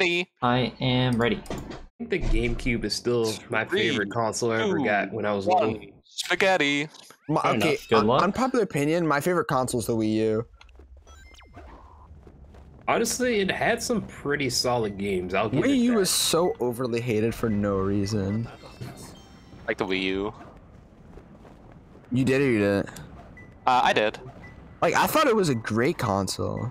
Ready. I am ready. I think the GameCube is still my favorite console I ever got when I was little. Spaghetti. My, Fair okay, enough. Good luck. unpopular opinion. My favorite console is the Wii U. Honestly, it had some pretty solid games. I'll give Wii it U that. was so overly hated for no reason. Like the Wii U. You did or you didn't? Uh, I did. Like I thought it was a great console.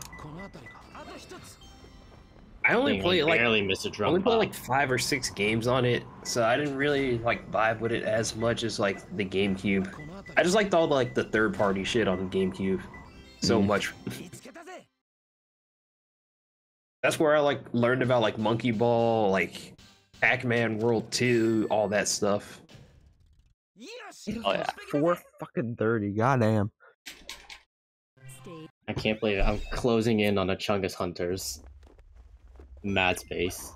I only Thing, played I like barely missed a I drum only played pop. like five or six games on it, so I didn't really like vibe with it as much as like the GameCube. I just liked all the like the third party shit on the GameCube so Mhm. much. That's where I like learned about like Monkey Ball, like Pac-Man World 2, all that stuff. Oh yeah. Four fucking thirty. Goddamn. I can't believe it. I'm closing in on a Chungus Hunters. Mad space.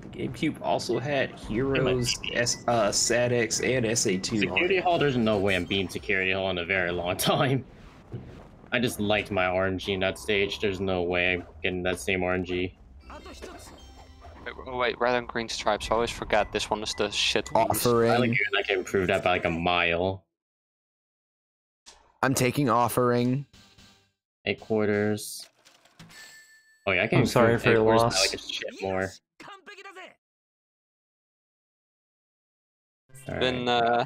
The GameCube also had Heroes, S, uh, SADX, and SA2 Security it. Hall, there's no way I'm being Security Hall in a very long time. I just liked my RNG in that stage. There's no way I'm getting that same RNG. Wait, wait, red and green stripes. I always forget this one is the shit. piece. I like Offering. it. I can improve that by like a mile. I'm taking offering. Eight quarters. Oh yeah, I can. I'm sorry for eight your quarters by, loss. Like a shit more. Then Alright. uh,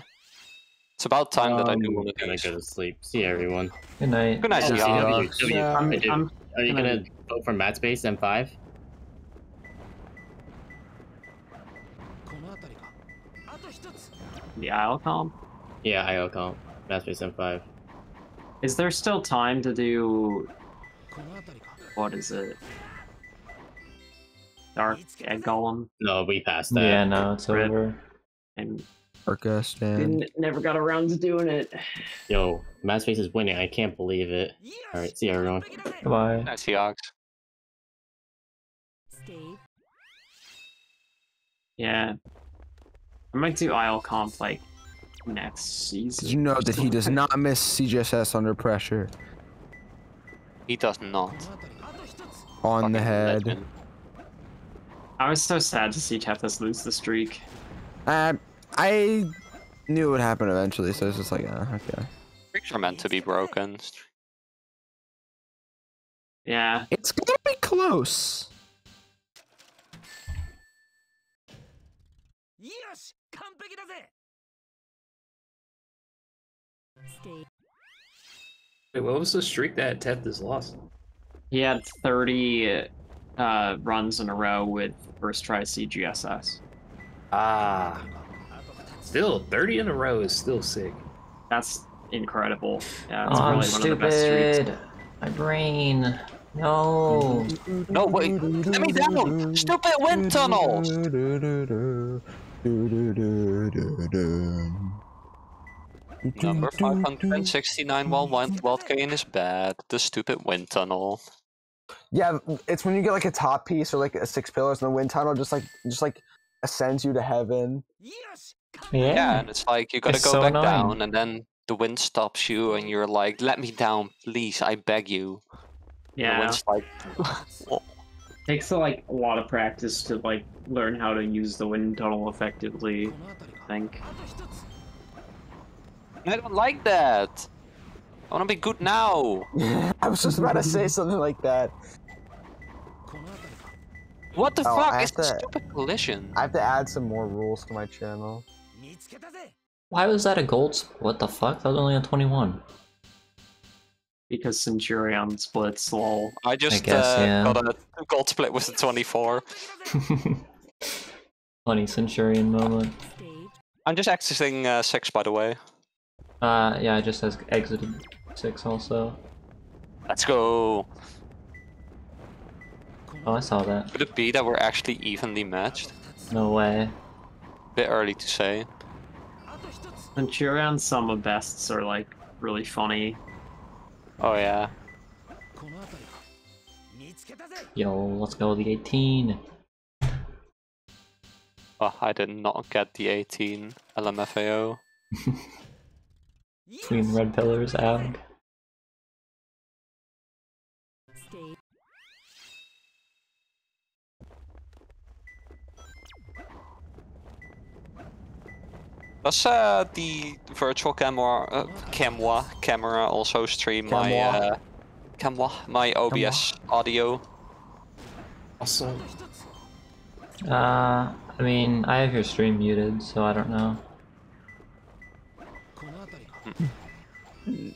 it's about time that I do Um, one of gonna go to sleep. See everyone. Good night. Good night, Oh, Seahawks. CW, Yeah. I I'm. I'm Are you gonna- gonna vote for Mad Space M5? The IL comp. Yeah, IO comp. Mad Space M5. Is there still time to do what is it? Dark Egg Golem No, we passed that. Yeah, no, it's Red. over. and Orca stand. didn't never got around to doing it. Yo, Mad Space is winning. I can't believe it. Alright, see you, everyone. Goodbye. Night, Seahawks. Yeah, I might do IL comp like next season. Did you know that he does not miss CGSS under pressure? He does not. On the head. legend. I was so sad to see Tethys lose the streak. Uh, I knew it would happen eventually, so it's just like, uh, okay. Streaks are meant to be broken. Yeah, It's gonna be close. Wait, what was the streak that Tethys lost? he had 30 uh, runs in a row with first try CGSS. Ah. Still, 30 in a row is still sick. That's incredible. Yeah, Oh, it's I'm really one of the best streaks. stupid. My brain. No. No, wait. Let me down. Stupid wind tunnels. Number 569 while wild, wild gain is bad. The stupid wind tunnel. Yeah, it's when you get like a top piece or like a six pillars and the wind tunnel just like just like ascends you to heaven. Yeah. Yeah, and it's like you gotta It's go so back annoying. down, and then the wind stops you, and you're like, "Let me down, please, I beg you." And the Yeah, wind's like, takes like a lot of practice to like learn how to use the wind tunnel effectively. I think. I don't like that. I wanna be good now. I was just about to say something like that. What the Oh, fuck have is the to- stupid collision? I have to add some more rules to my channel. Why was that a gold? What the fuck? That was only a 21. Because Centurion splits, lol. I just guess, uh, yeah. got a gold split with the 24. Funny Centurion moment. I'm just accessing uh, 6, by the way. Uh, yeah, I just says exited six also. Let's go. Oh, I saw that. Could it be that we're actually evenly matched? No way. Bit early to say. Centurion summa bests are like really funny. Oh yeah. Yo, let's go the 18. Oh, I did not get the 18 LMFAO. Between red pillars, ag. Does uh, the virtual camera, uh, camera, camera also stream my Camera. uh, camera, my OBS audio? Awesome. Uh, I mean, I have your stream muted, so I don't know. Hmm.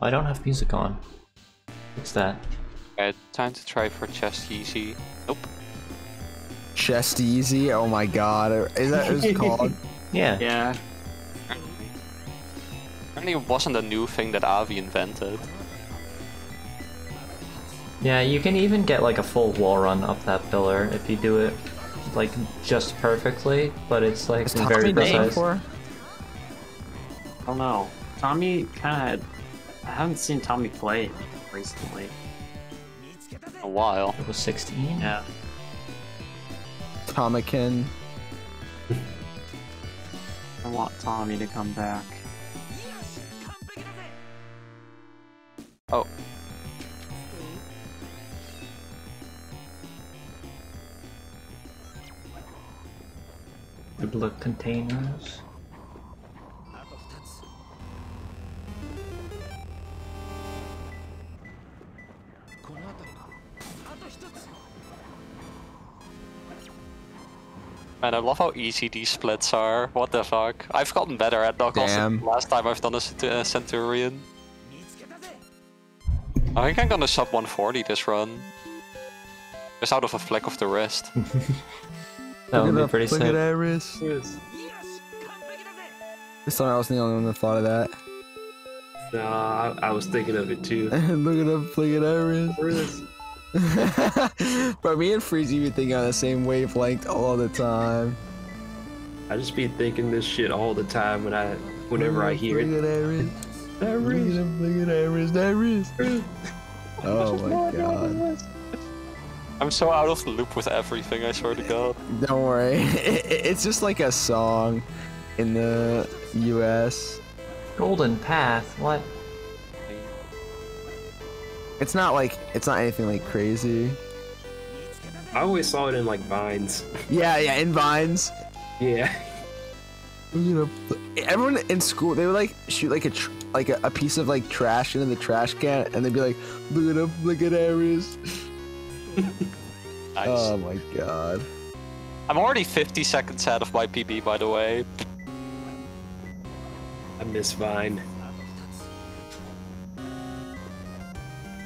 I don't have music on. What's that? Okay, time to try for chest easy. Nope. Chest easy. Oh my god. Is that what it's called? Yeah. Yeah. Apparently it wasn't a new thing that Avi invented. Yeah, you can even get like a full wall run up that pillar if you do it like just perfectly, but it's like Is very Tommy done that precise. before? I don't know. Tommy kind of. I haven't seen Tommy play recently. A while. It was 16. Yeah. Tomikin. I want Tommy to come back. Oh, Good luck containers. man, I love how easy these splits are. What the fuck? I've gotten better at knuckles than Damn. last time I've done a Cent- uh, Centurion. I think I'm gonna sub 140 this run. Just out of a flick of the wrist. That would be pretty Look sick. at that wrist. This time I was the only one that thought of that. Nah, I, I was thinking of it too. look at him, look at that wrist. Bro, me and Freezy be thinking on the same wavelength all the time. I just be thinking this shit all the time when I, whenever I hear Look it. at that wrist. That wrist. Look at him, look at that wrist. That wrist. Oh my god. I'm so out of the loop with everything, I swear to god. Don't worry. It's just like a song in the US. Golden Path? What? It's not like it's not anything like crazy. I always saw it in like vines. Yeah, yeah, in vines. Yeah. You know, everyone in school they would like shoot like a tr- like a, a piece of like trash into the trash can, and they'd be like, "Look at him, look at Aries." Nice. Oh my god. I'm already 50 seconds ahead of my PB, by the way. I miss Vine.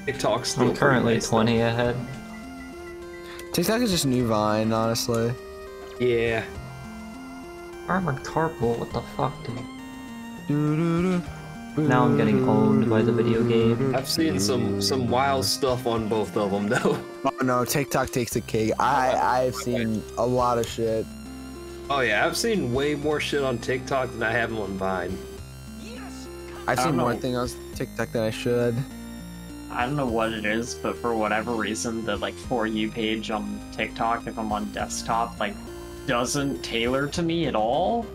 TikTok's still I'm currently nice, though. 20 ahead. TikTok is just new Vine, honestly. Yeah. Armored Carpool, what the fuck, dude? Now I'm getting owned by the video game. I've seen some some wild stuff on both of them though. Oh no, TikTok takes the cake. I oh, I've seen a lot of shit. Oh yeah, I've seen way more shit on TikTok than I have on Vine. I've seen more things on TikTok than I should. I don't know what it is, but for whatever reason, the like for you page on TikTok, if I'm on desktop, like doesn't tailor to me at all.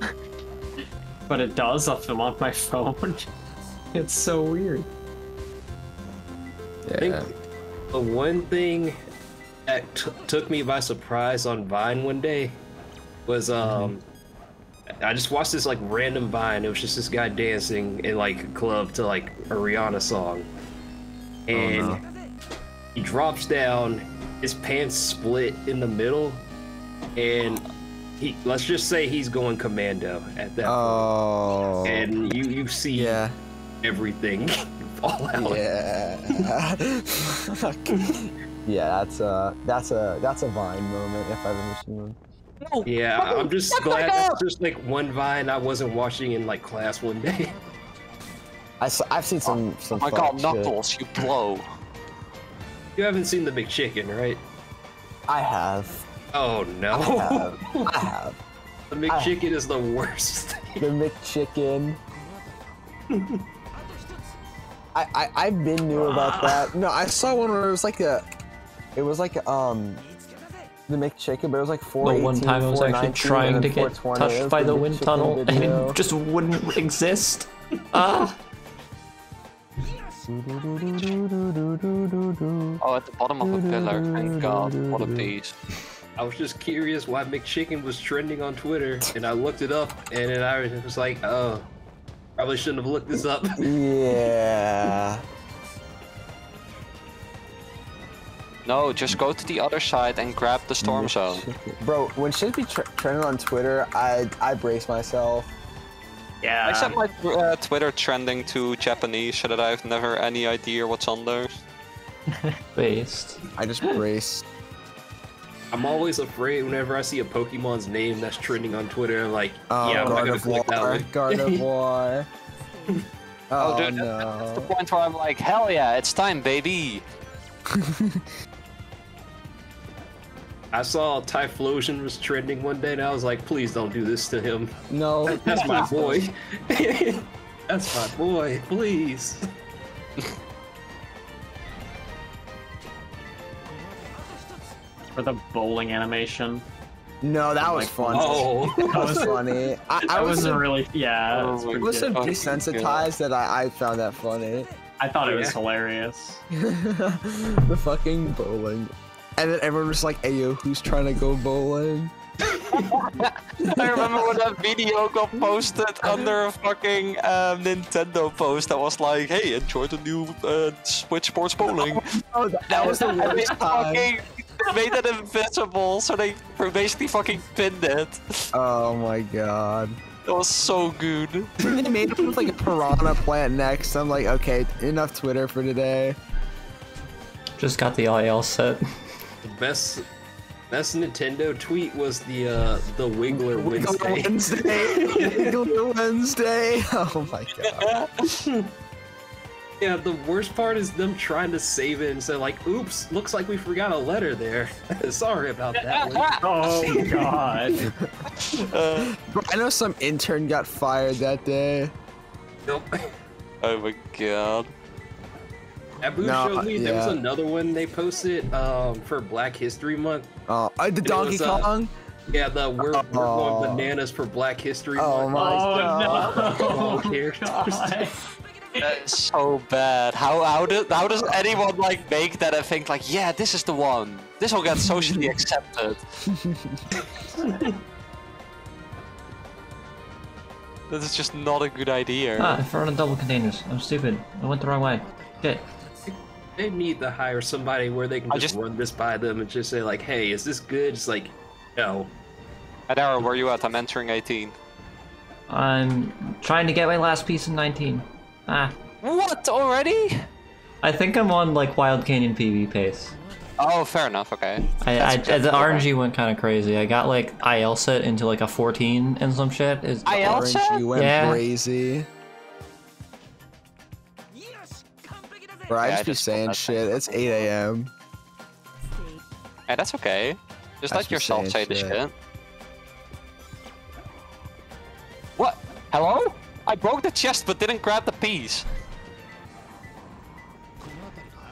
but it does if I'm on my phone. it's so weird. I think the one thing that t- took me by surprise on Vine one day was um I just watched this like random Vine. It was just this guy dancing in like a club to like a Rihanna song, and no. he drops down. His pants split in the middle, and he let's just say he's going commando at that Oh. point. And you you see yeah. everything fall out. Yeah. yeah, that's a that's a that's a Vine moment if I've ever seen one. Yeah, I- I'm just glad that's just like one Vine I wasn't watching in like class one day. I have seen some oh some. Oh my fucked god, shit. Knuckles, you blow. You haven't seen the McChicken, right? I have. Oh no. I have. I have. the McChicken is the worst. The McChicken. I, I I been new about that. No, I saw one where it was like a, it was like um, the McChicken, but it was like four. The one time I was actually trying to get touched by the wind tunnel and it just wouldn't exist. Ah! Oh, at the bottom of a pillar. Thank God. What a piece. I was just curious why McChicken was trending on Twitter, and I looked it up, and then I was like, oh, probably shouldn't have looked this up. Yeah. No, just go to the other side and grab the storm zone. Bro, when shit be tr- trending on Twitter, I I brace myself. Yeah. I set my uh, Twitter trending to Japanese so that I have never any idea what's on there. Based. I just brace. I'm always afraid whenever I see a Pokemon's name that's trending on Twitter. I'm like, Oh, yeah, I'm not gonna Gardevoir, click that one. Gardevoir. Oh, oh dude, That's the point where I'm like, hell yeah, it's time, baby. I saw Typhlosion was trending one day, and I was like, please don't do this to him. No. That's my boy. That's my boy. Please. For the bowling animation. No, that was Like, fun. Oh. That was funny. I, I I was wasn't really. Yeah. Oh it's I was so. Desensitized that I, I found that funny. I thought it was Yeah. hilarious. the fucking bowling. And then everyone was like, hey yo, who's trying to go bowling? I remember when that video got posted under a fucking um, Nintendo post that was like, hey, enjoy the new uh, Switch Sports Bowling. Oh, that, that was the worst time. fucking made it invisible, so they basically fucking pinned it. Oh my god. That was so good. They made it with like a piranha plant next. I'm like, okay, enough Twitter for today. Just got the IL set. The best best Nintendo tweet was the uh the Wiggler Wednesday. Wiggler Wednesday. Wiggler Wednesday. Oh my god. Yeah, the worst part is them trying to save it and say like, "Oops, looks like we forgot a letter there. Sorry about that." one." Oh god. Uh, Bro, I know some intern got fired that day. Nope. oh my god. Abu No, showed me there was another one they posted um for Black History Month. Oh, uh, the Donkey was, uh, Kong. Yeah, the we're, we're Oh. going bananas for Black History Oh Month. my Oh god. no. All characters. God. That is so bad. How how does how does anyone like make that and think like, yeah, this is the one. This will get socially accepted. This is just not a good idea. Ah, I forgot on double containers. I'm stupid. I went the wrong way. Shit. They need to hire somebody where they can just, just- run this by them and just say like, "Hey, is this good?" It's like, no. Adara, where you at? I'm entering 18. I'm trying to get my last piece in 19. Ah. What already? I think I'm on like Wild Canyon PB pace. Oh, fair enough. Okay. I, I, That's- that's the okay. RNG went kind of crazy. I got like IL set into like a 14 and some shit. Is IL set? RNG went Yeah. crazy. Bro, I Yeah, I just be just saying shit. It's 8 a.m. Hey, that's okay. Just I let yourself saying say the shit. shit. What? Hello? I broke the chest but didn't grab the piece.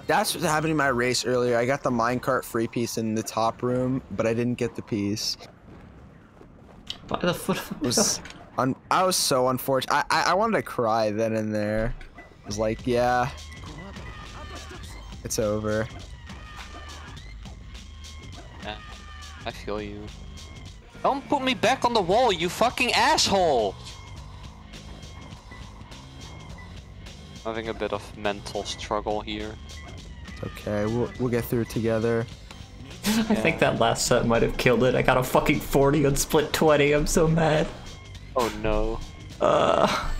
That's what happened in my race earlier. I got the minecart free piece in the top room, but I didn't get the piece. by the foot. It was un- I was so unfortunate. I-, I I wanted to cry then and there. I was like, yeah, it's over. Yeah, I feel you. Don't put me back on the wall, you fucking asshole! Having a bit of mental struggle here. Okay, we'll we'll get through it together. I think that last set might have killed it. I got a fucking 40 on split 20. I'm so mad. Oh no. Uh.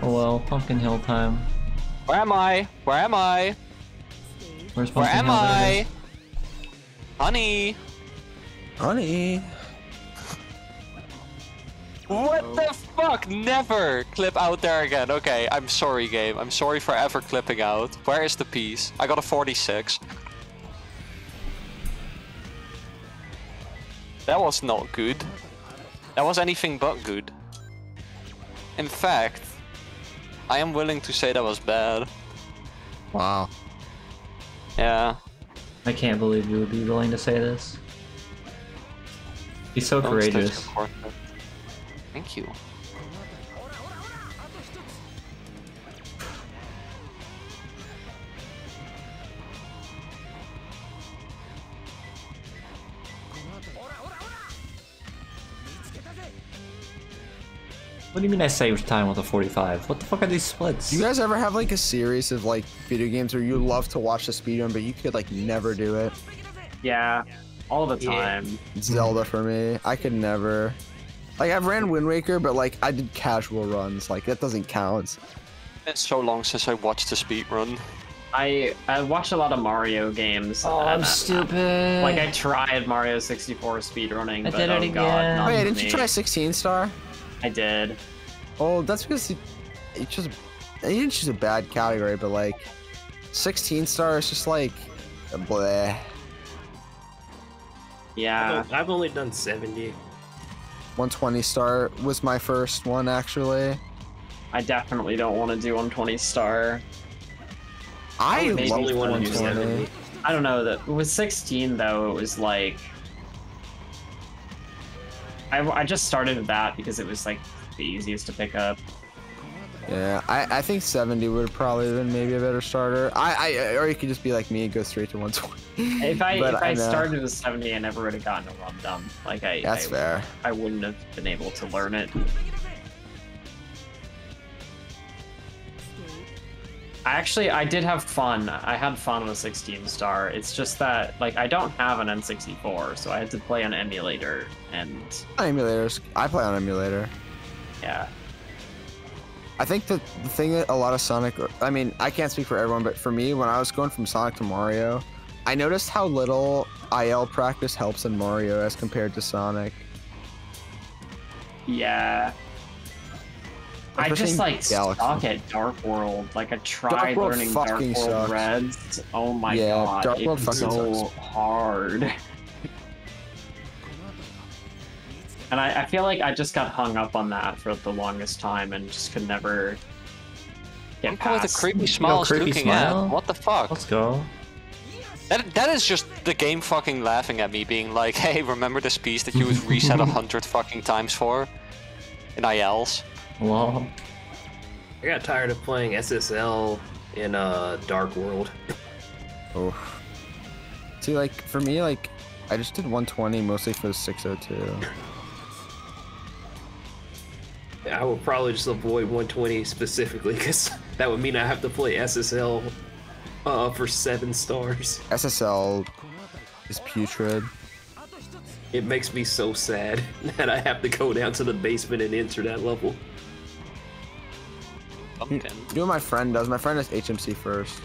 Oh well, Pumpkin Hill time. Where am I? Where am I? Where's Where am Hill? I? Honey! Honey, What the fuck? Never clip out there again. Okay, I'm sorry, game. I'm sorry for ever clipping out. Where is the piece? I got a 46. That was not good. That was anything but good. In fact, I am willing to say that was bad. wow. Yeah. I can't believe you would be willing to say this. He's so Don't courageous. Thank you. What do you mean I saved time with a 45? What the fuck are these splits? Do you guys ever have like a series of like video games where you love to watch the speedrun but you could like never do it? Yeah, all the time. Yeah. Zelda for me. I could never. Like I've ran Wind Waker, but like I did casual runs. Like that doesn't count. It's so long since I watched a speed run. I I watch a lot of Mario games. Oh, I'm uh, stupid. Like I tried Mario 64 speedrunning, I but did oh it god, again. not Oh yeah, didn't you try 16 star? I did. Oh, that's because you, you just you didn't choose a bad category, but like 16 star is just like bleh. Yeah. I've only done 70. 120 star was my first one actually. I definitely don't want to do 120 star. I love only want to do 120. 70. I don't know that with 16 though it was like I, I just started that because it was like the easiest to pick up. Yeah, I, I think 70 would have probably been maybe a better starter. I, I or you could just be like me and go straight to 120. If I But if I know. started with 70, I never would have gotten a run done. Like I That's I, fair. I wouldn't have been able to learn it. I actually I did have fun. I had fun with 16 star. It's just that like I don't have an N64, so I had to play on emulator and Emulators. I play on emulator. yeah. I think that the thing that a lot of Sonic, I mean, I can't speak for everyone, but for me, when I was going from Sonic to Mario, I noticed how little IL practice helps in Mario as compared to Sonic. Yeah. I just like Galaxy. suck at Dark World. Like I tried Dark World learning Dark World sucks. Reds. Oh my Yeah, god, Dark World it's so sucks. hard. And I, I feel like I just got hung up on that for the longest time and just could never get Look at the past. creepy smiles creepy looking smile? at. What the fuck? Let's go. That, that is just the game fucking laughing at me, being like, hey, remember this piece that you would reset a hundred fucking times for? In ILs? Well, I got tired of playing SSL in uh, Dark World. Oh. See, like, for me, like, I just did 120 mostly for the 602. I would probably just avoid 120 specifically because that would mean I have to play SSL uh, for seven stars. SSL is putrid. It makes me so sad that I have to go down to the basement and enter that level. Pumpkin. You know what my friend does? My friend does HMC first.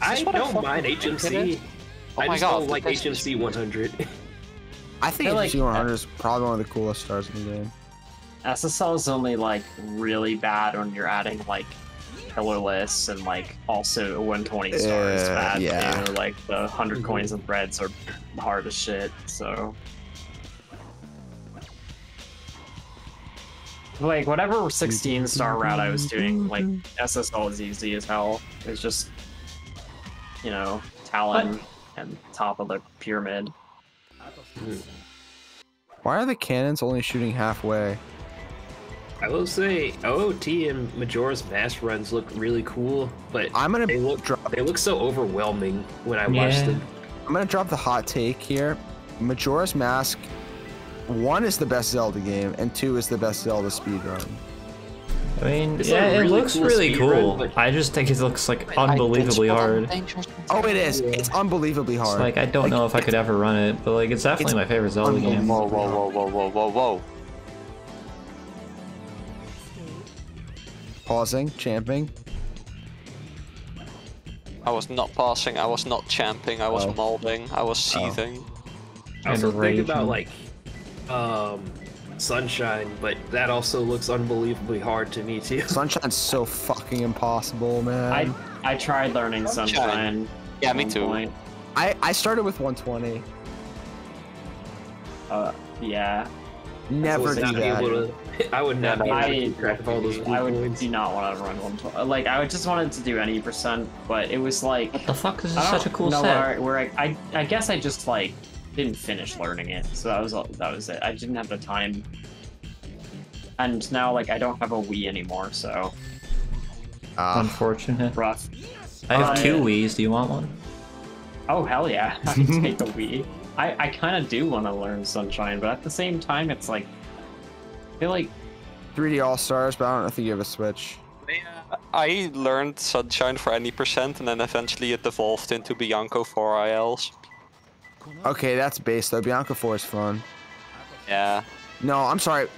I what a don't mind HMC. Oh I my just God, don't like this HMC 100. I think I like- HMC 100 is probably one of the coolest stars in the game. SSL is only like really bad when you're adding like pillarless and like also 120 stars Uh, bad yeah. too. Like the 100 coins and threads are hard as shit. So like whatever 16 star route I was doing, like SSL is easy as hell. It's just you know Talon and top of the pyramid. Why are the cannons only shooting halfway? I will say OOT and Majora's Mask runs look really cool, but I'm gonna they look drop. they look so overwhelming when I watch Yeah. them. I'm gonna drop the hot take here. Majora's Mask, one is the best Zelda game, and two is the best Zelda speedrun. I mean, It's a yeah, it looks cool really cool. but- I just think it looks like unbelievably hard. Oh, it is. It's unbelievably It's hard. like I don't Like, know if I could ever run it, but like it's definitely it's my favorite Zelda game. Whoa, whoa, whoa, whoa, whoa, whoa, whoa. Pausing, champing. I was not passing, I was not champing, I was Oh. molding, I was Oh. seething. I also And think about like um Sunshine, but that also looks unbelievably hard to me too. Sunshine's so fucking impossible, man. I I tried learning Sunshine. Sunshine. Yeah, me too. point. I, I started with 120. Uh, yeah. Never would do that. to. I would not Yeah, be able to I- track all those I would coins. do not want to run one. Like I just wanted to do any percent, but it was like What the fuck? This is I such a cool know set. where, where I, I I guess I just like didn't finish learning it, so that was all, that was it. I didn't have the time, and now like I don't have a Wii anymore, so Ah, Unfortunate. rough. I have Uh, two yeah. Wii's. Do you want one? Oh hell yeah, I can take a Wii. I I kind of do want to learn Sunshine, but at the same time, it's like feel like 3D All Stars, but I don't think you have a Switch. I learned Sunshine for any percent, and then eventually it evolved into Bianco 4 ILs. Okay, that's base though. Bianco 4 is fun. Yeah. No, I'm sorry.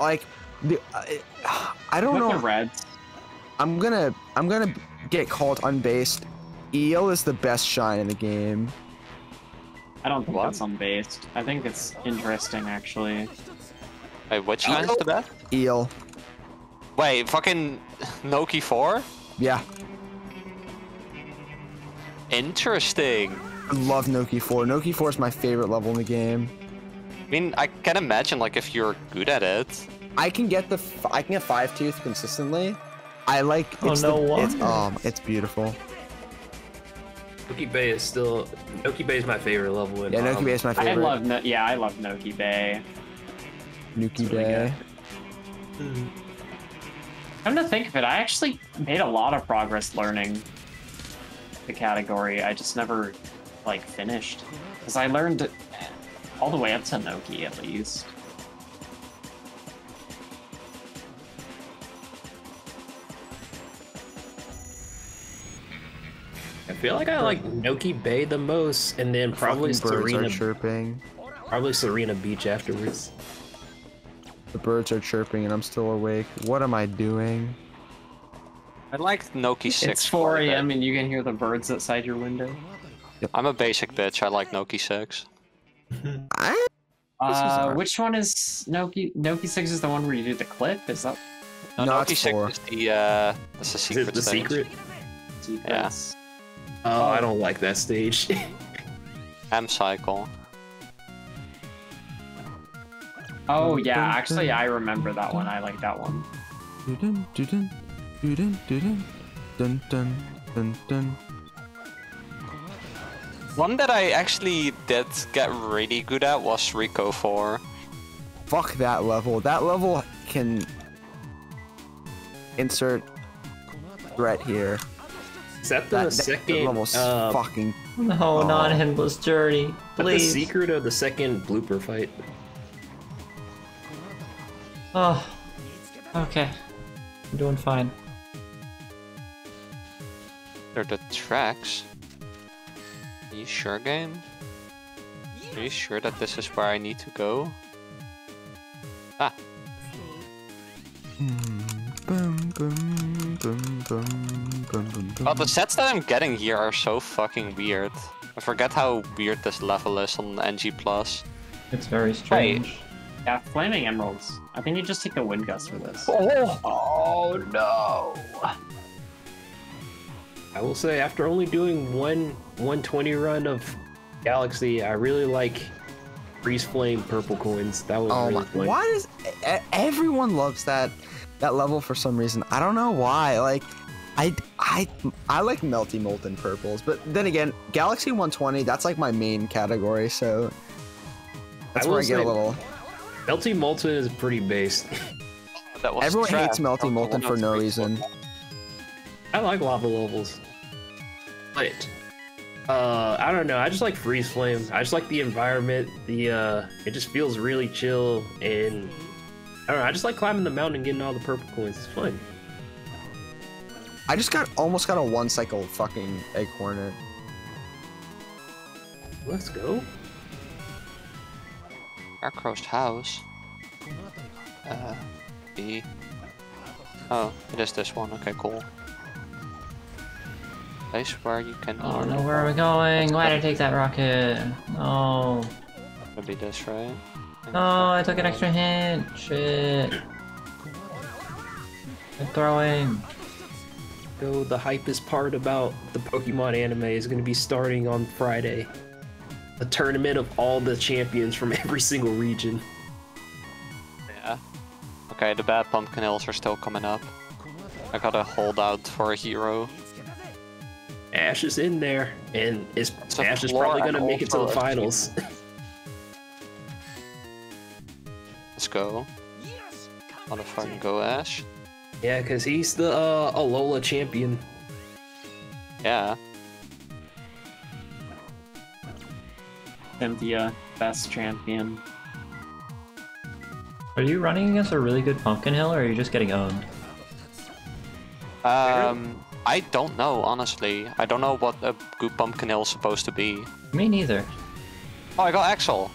Like, the, I, I don't with the know. reds. I'm gonna I'm gonna get called unbased. Eel is the best shine in the game. I don't think What? that's unbased. I think it's interesting actually. Wait, which one is the best? Eel. Wait, fucking Noki 4? Yeah, Interesting. I love Noki 4. Noki 4 is my favorite level in the game. I mean, I can imagine, like, if you're good at it. I can get the f- I can get five tooth consistently. I like Oh, it's no the, it's um it's beautiful. Noki Bay is still Noki Bay is my favorite level in Yeah, Noki um, Bay is my favorite. I favorite. love no- yeah, I love Noki Bay. Noki really Bay. Come to think of it, I actually made a lot of progress learning the category. I just never like finished because I learned all the way up to Noki at least. I feel like I like Noki Bay the most, and then probably Fucking birds Sirena, are chirping. probably Sirena Beach afterwards. The birds are chirping and I'm still awake. What am I doing? I like Noki 6. It's 4 a.m. and you can hear the birds outside your window. I'm a basic bitch. I like Noki 6. I, Uh, which one is Noki? Noki 6 is the one where you do the clip? Is that No, No, Noki 6 four. is the, uh, that's the Is secret it the stage. secret? sequence? Oh, I oh. don't like that stage. M cycle. Oh yeah, actually I remember that one. I like that one. Dun dun dun dun dun dun dun dun. One that I actually did get really good at was Ricco 4. Fuck that level. That level can insert threat here is that the That, that, second? that level's uh, fucking. No, Oh. not endless journey. the secret of the second blooper fight. Oh. Okay. I'm doing fine. They're the tracks. Are you sure, game? Are you sure that this is where I need to go? Oh, the sets that I'm getting here are so fucking weird. I forget how weird this level is on NG+. Plus. It's very strange. Yeah, flaming emeralds. I think you just take the wind gust for this. Oh! Oh no! I will say, after only doing one 120 run of Galaxy, I really like Freeze Flame purple coins. That was Oh really my! fun. Why does everyone loves that that level for some reason? I don't know why. Like, I I I like melty molten purples, but then again, Galaxy 120 that's like my main category, so that's I where I get a little. Melty Molten is pretty based. That was Everyone hates trash. melty molten for no reason. I like lava levels. But uh I don't know, I just like freeze flame. I just like the environment. The uh it just feels really chill and I don't know, I just like climbing the mountain and getting all the purple coins. It's fun. I just got almost got a one cycle fucking egg hornet. Let's go. Scarecrow's house. Uh, B. Oh, it is this one. Okay, cool. Place where you can. Oh no, where are we going? Why did I take that rocket? No. Would be this, right? No, I took an extra hint. Shit. I'm throwing. So the hypest part about the Pokemon anime is gonna be starting on Friday. A tournament of all the champions from every single region. Yeah. Okay, the bad pumpkin hills are still coming up. I gotta hold out for a hero. Ash is in there, and is a Ash is probably gonna make it to the finals. Let's go. Motherfucking go, Ash. Yeah, because he's the uh, Alola champion. Yeah. and Cynthia, best champion. Are you running against a really good Pumpkin Hill, or are you just getting owned? Um, I don't know, honestly. I don't know what a good pumpkin hill is supposed to be. Me neither. Oh, I got Axel.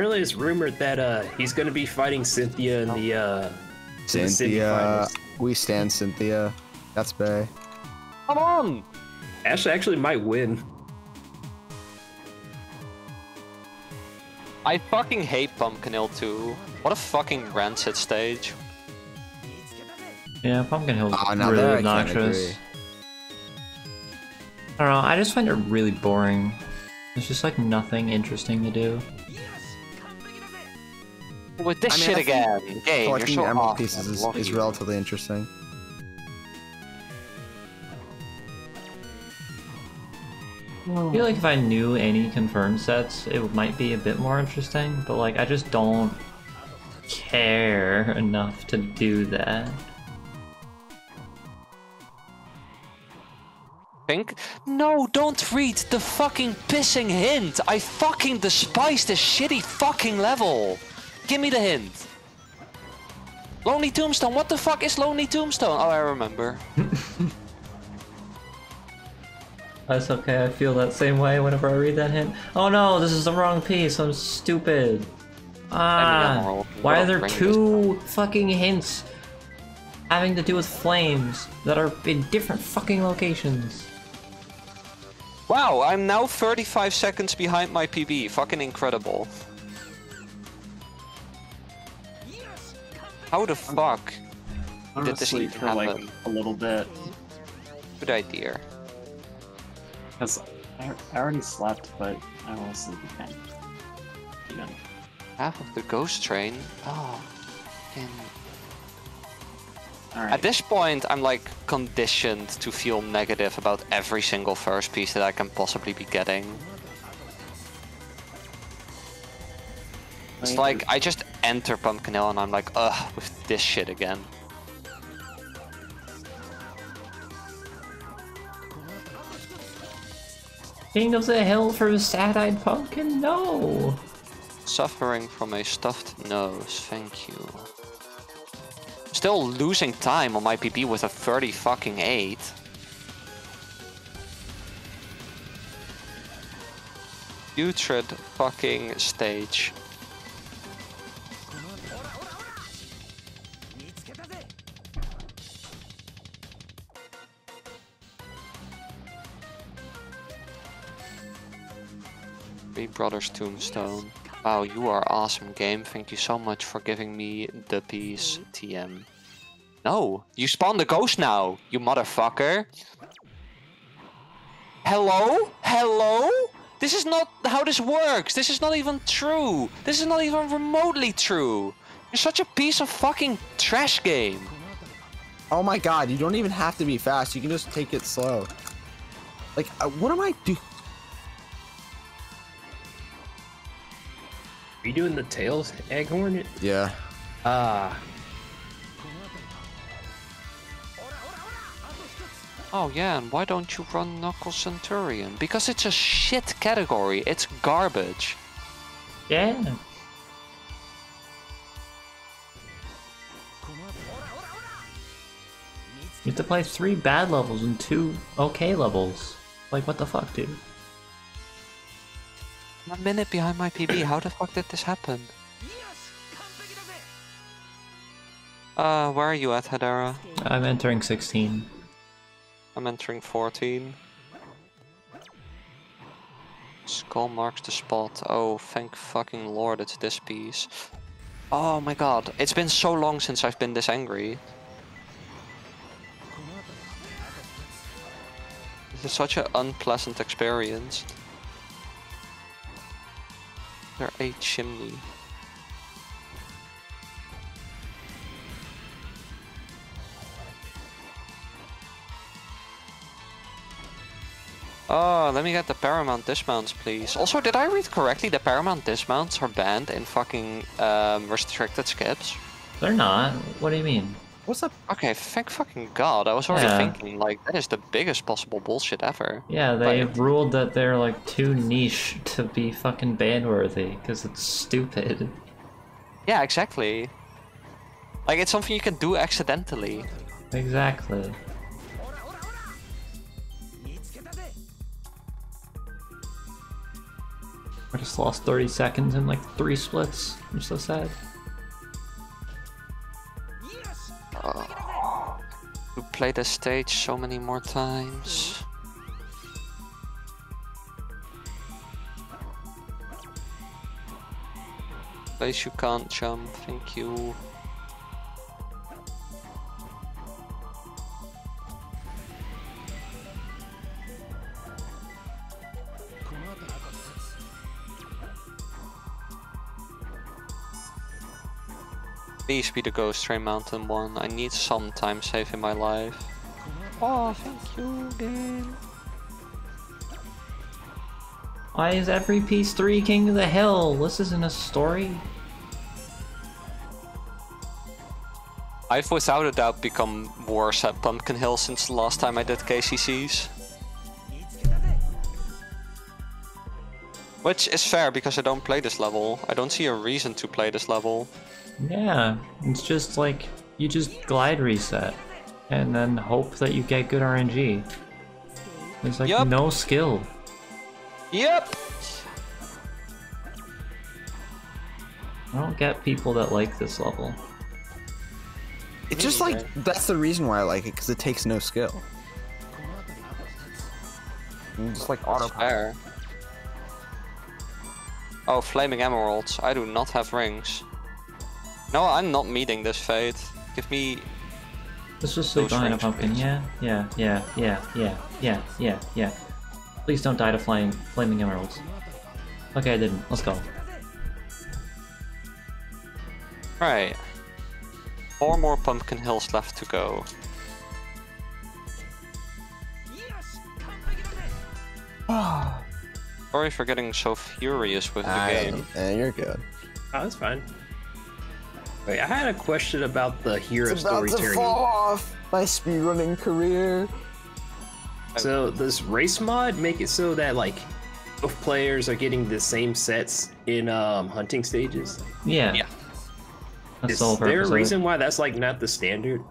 Apparently, it's rumored that uh he's gonna be fighting Cynthia in the uh in the Cynthia, semifinals. we stand Cynthia. That's Bay. Come on! Ashley actually might win. I fucking hate Pumpkin Hill too. What a fucking rancid stage. Yeah, Pumpkin Hill's Oh, now really there I obnoxious. I don't know, I just find it really boring. There's just like nothing interesting to do. With this I mean, shit I think again. Game, you're Collecting so emerald awesome. pieces is, is relatively interesting. I feel like if I knew any confirmed sets, it might be a bit more interesting, but like I just don't care enough to do that. Think? No, don't read the fucking pissing hint. I fucking despise this shitty fucking level. Give me the hint. Lonely Tombstone. What the fuck is Lonely Tombstone? Oh, I remember. That's okay, I feel that same way whenever I read that hint. Oh no, this is the wrong piece, I'm stupid. Ah, why are there two fucking hints having to do with flames that are in different fucking locations? Wow, I'm now 35 seconds behind my PB. Fucking incredible. How the fuck I'm did this sleep even for like happen? a little bit. Good idea. Because I, I already slept, but I to sleep again. Even. Half of the ghost train. Oh. Alright. At this point, I'm like conditioned to feel negative about every single first piece that I can possibly be getting. It's like I just enter Pumpkin Hill and I'm like, ugh, with this shit again. King of the Hill for a sad-eyed pumpkin? No! Suffering from a stuffed nose, thank you. Still losing time on my PB with a 30 fucking 8. Putrid fucking stage. Brothers Tombstone. Wow, you are awesome game. Thank you so much for giving me the piece, TM. No, you spawned a ghost now, you motherfucker. Hello? Hello? This is not how this works. This is not even true. This is not even remotely true. You're such a piece of fucking trash game. Oh my god, you don't even have to be fast. You can just take it slow. Like, uh, what am I do? Are you doing the tails, Egghorn? Yeah. Ah, Oh yeah, and why don't you run Knuckle Centurion? Because it's a shit category. It's garbage. Yeah. You have to play three bad levels and two okay levels. Like, what the fuck, dude? A minute behind my PB. How the fuck did this happen? Uh, where are you at, Hedera? I'm entering 16. I'm entering 14. Skull marks the spot. Oh, thank fucking lord it's this piece. Oh my god, it's been so long since I've been this angry. This is such an unpleasant experience. There a chimney. Oh, let me get the Paramount dismounts, please. Also, did I read correctly? The Paramount dismounts are banned in fucking um, restricted skips. They're not. What do you mean? What's up? Okay, thank fucking god. I was already Yeah. thinking, like, that is the biggest possible bullshit ever. Yeah, they But- ruled that they're like too niche to be fucking ban worthy because it's stupid. Yeah, exactly. Like, it's something you can do accidentally. Exactly. I just lost 30 seconds in like three splits. I'm so sad. To play the stage so many more times. Place you can't jump, thank you. Please be the Ghost Train Mountain one. I need some time saving my life. Oh, thank you again. Why is every piece 3 King of the Hill? This isn't a story. I've without a doubt become worse at Pumpkin Hill since the last time I did KCCs. Which is fair because I don't play this level. I don't see a reason to play this level. Yeah, it's just like you just glide reset and then hope that you get good RNG. There's like Yup. no skill. Yep! I don't get people that like this level. It's just like that's the reason why I like it because it takes no skill. And just like auto. Fair. Oh, Flaming Emeralds. I do not have rings. No, I'm not meeting this fate. Give me... Let's just sleep Those a pumpkin. Yeah, yeah, yeah, yeah, yeah, yeah, yeah, yeah. Please don't die to flying flaming emeralds. Okay, I didn't. Let's go. Right. Four more Pumpkin Hills left to go. Ah. Sorry for getting so furious with the game. And you're good. Oh, that's fine. Wait, I had a question about the hero It's about story to turning. fall off my speedrunning career. So does race mod make it so that like both players are getting the same sets in um, hunting stages? Yeah. Yeah. That's Is the there a purpose of it. reason why that's like not the standard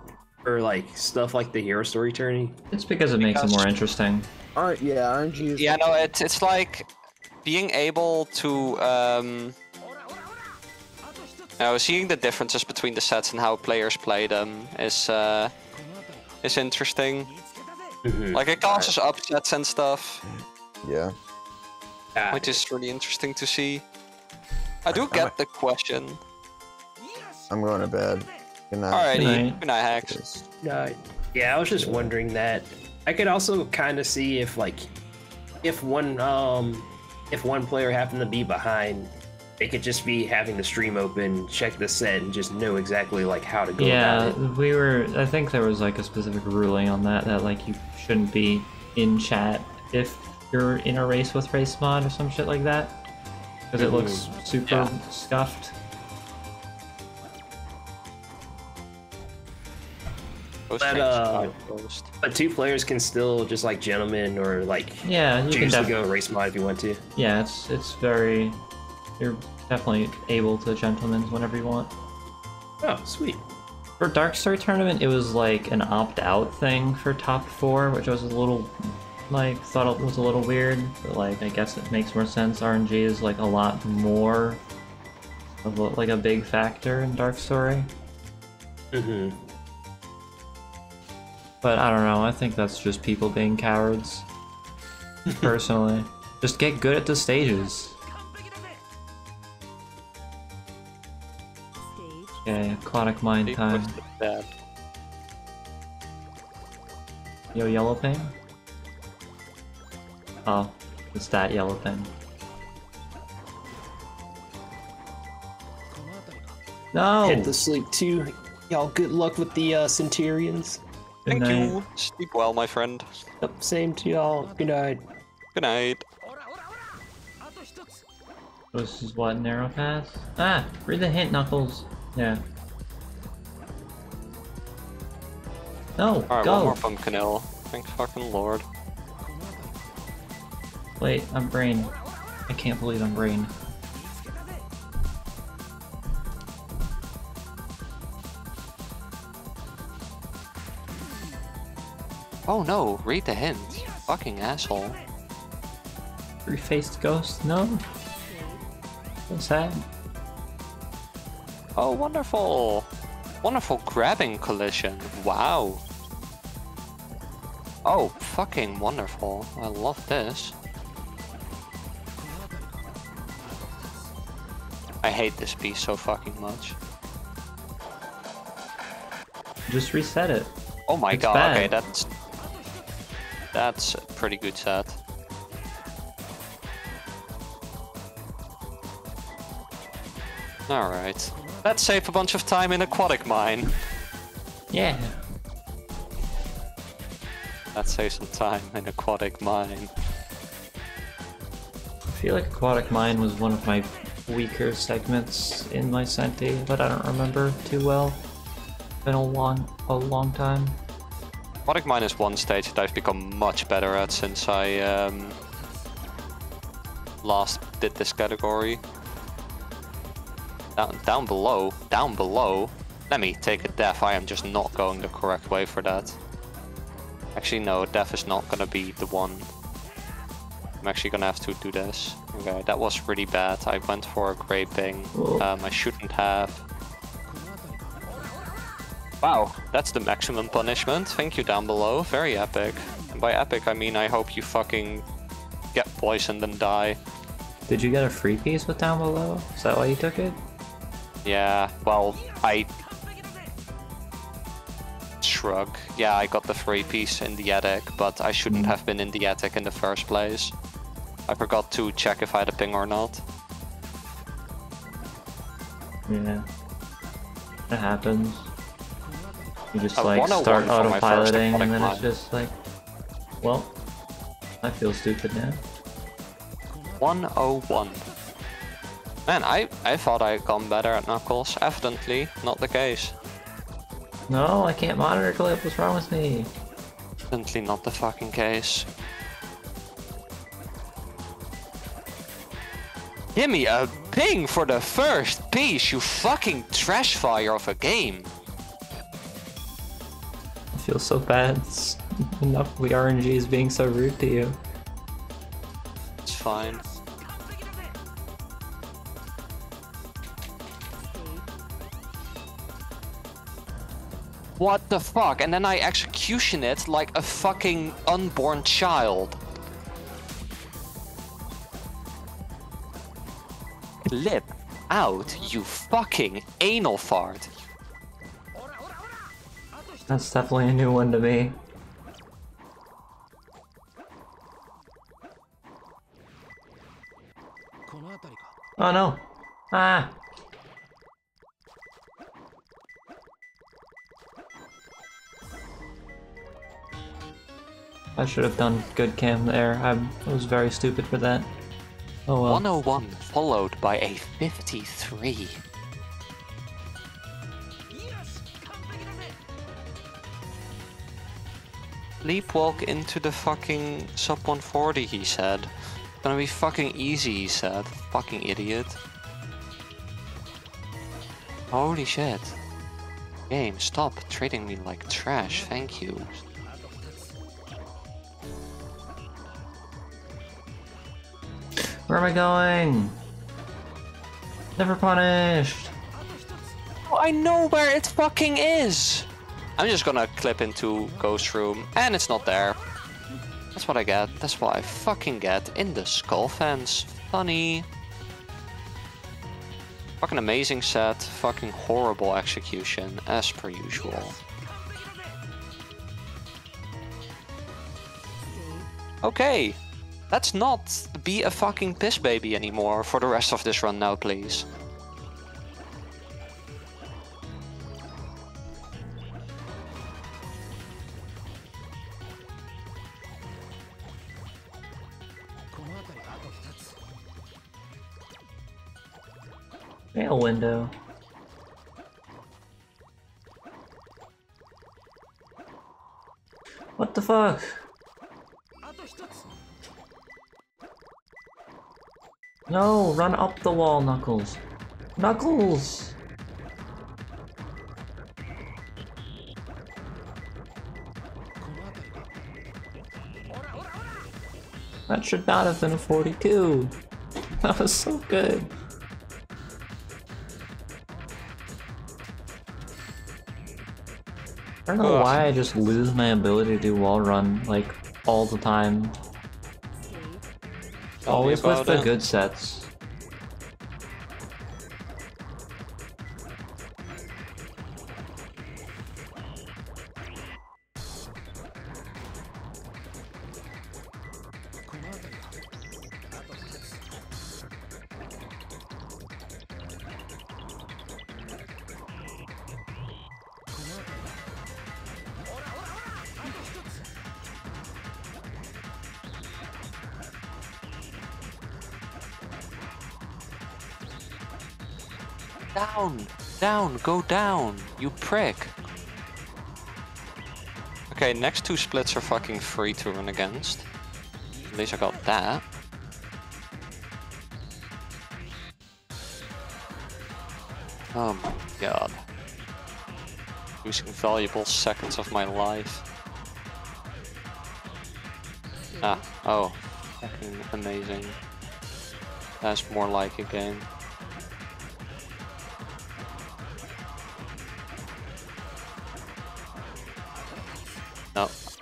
or like stuff like the hero story tourney? It's because it makes it more interesting. Aren't yeah, RNG is Yeah, no, it, it's like being able to... Um, now, seeing the differences between the sets and how players play them is, uh, is interesting. Mhm. Like, it causes upsets and stuff. yeah. Ah, which is really interesting to see. I do get the question. I'm going to bed. Good night. Alrighty, night. good night, hacks. Uh, yeah, I was just wondering that. I could also kind of see if like if one um if one player happened to be behind, they could just be having the stream open, check the set, and just know exactly like how to go Yeah, about it. Yeah, we were. I think there was like a specific ruling on that that like you shouldn't be in chat if you're in a race with race mod or some shit like that because it looks super Yeah. scuffed. But, uh. But two players can still just like gentlemen or like Yeah, you can choose to go race mod if you want to. Yeah, it's it's very. You're definitely able to gentlemen's whenever you want. Oh, sweet. For Dark Story tournament, it was like an opt-out thing for top four, which I was a little like thought it was a little weird, but like I guess it makes more sense. RNG is like a lot more of a, like a big factor in Dark Story. hmm But I don't know. I think that's just people being cowards. Personally, just get good at the stages. Okay, Aquatic Mine Deep time. bad. Yo, yellow thing? Oh, it's that yellow thing. No! Head to sleep too. Y'all, good luck with the uh, Centurions. Good Thank night. you. Sleep well, my friend. Yep, same to y'all. Good night. Good night. This is what, narrow pass? Ah! Read the hint, Knuckles. Yeah. No, Alright, go. one more Pumpkin Hill. Thank fucking lord. Wait, I'm brain. I can't believe I'm brain. Oh no, read the hint. Fucking asshole. Three-faced ghost? No. What's sad. Oh, wonderful! Wonderful grabbing collision. Wow. Oh, fucking wonderful. I love this. I hate this piece so fucking much. Just reset it. Oh my It's god, bad. okay, that's... That's a pretty good set. Alright. Let's save a bunch of time in Aquatic Mine. Yeah. Let's save some time in Aquatic Mine. I feel like Aquatic Mine was one of my weaker segments in my Senti, but I don't remember too well. Been a long, a long time. Aquatic Mine is one stage that I've become much better at since I um, last did this category. Down, down below, down below. Let me take a def. I am just not going the correct way for that. Actually, no, def is not gonna be the one. I'm actually gonna have to do this. Okay, that was really bad. I went for a graping. Whoa. Um, I shouldn't have. Wow, that's the maximum punishment. Thank you down below. Very epic. And by epic, I mean I hope you fucking get poisoned and die. Did you get a free piece with down below? Is that why you took it? Yeah, well, I... Shrug. Yeah, I got the free piece in the attic, but I shouldn't hmm. have been in the attic in the first place. I forgot to check if I had a ping or not. Yeah. It happens. You just like oh start my first autopiloting and then mine. it's just like, well, I feel stupid now. 101. Man, I, I thought I had gone better at Knuckles. Evidently, not the case. No, I can't monitor clip. What's wrong with me? Evidently not the fucking case. Give me a ping for the first piece, you fucking trash fire of a game. I feel so bad. It's enough the RNG is being so rude to you. It's fine. What the fuck? And then I execution it like a fucking unborn child. Clip out, you fucking anal fart. That's definitely a new one to me. Oh no! Ah! I should have done good cam there. I'm, was very stupid for that. Oh well. 101 followed by a 53. Leapwalk into the fucking sub 140, he said. Gonna be fucking easy, he said. Fucking idiot. Holy shit. Game, stop treating me like trash, thank you. Where am I going? Never punished. Oh, I know where it fucking is! I'm just gonna clip into Ghost Room, and it's not there. That's what I get. That's what I fucking get in the skull fence. Funny. Fucking amazing set. Fucking horrible execution, as per usual. Okay. Let's not be a fucking piss baby anymore for the rest of this run now, please. Mail window. What the fuck? No, run up the wall, Knuckles. Knuckles! That should not have been a 42. That was so good. I don't know why I just lose my ability to do wall run like all the time. Always with the it. good sets. Go down! You prick! Okay, next two splits are fucking free to run against. At least I got that. Oh my god. Losing valuable seconds of my life. Ah, oh. Fucking amazing. That's more like a game.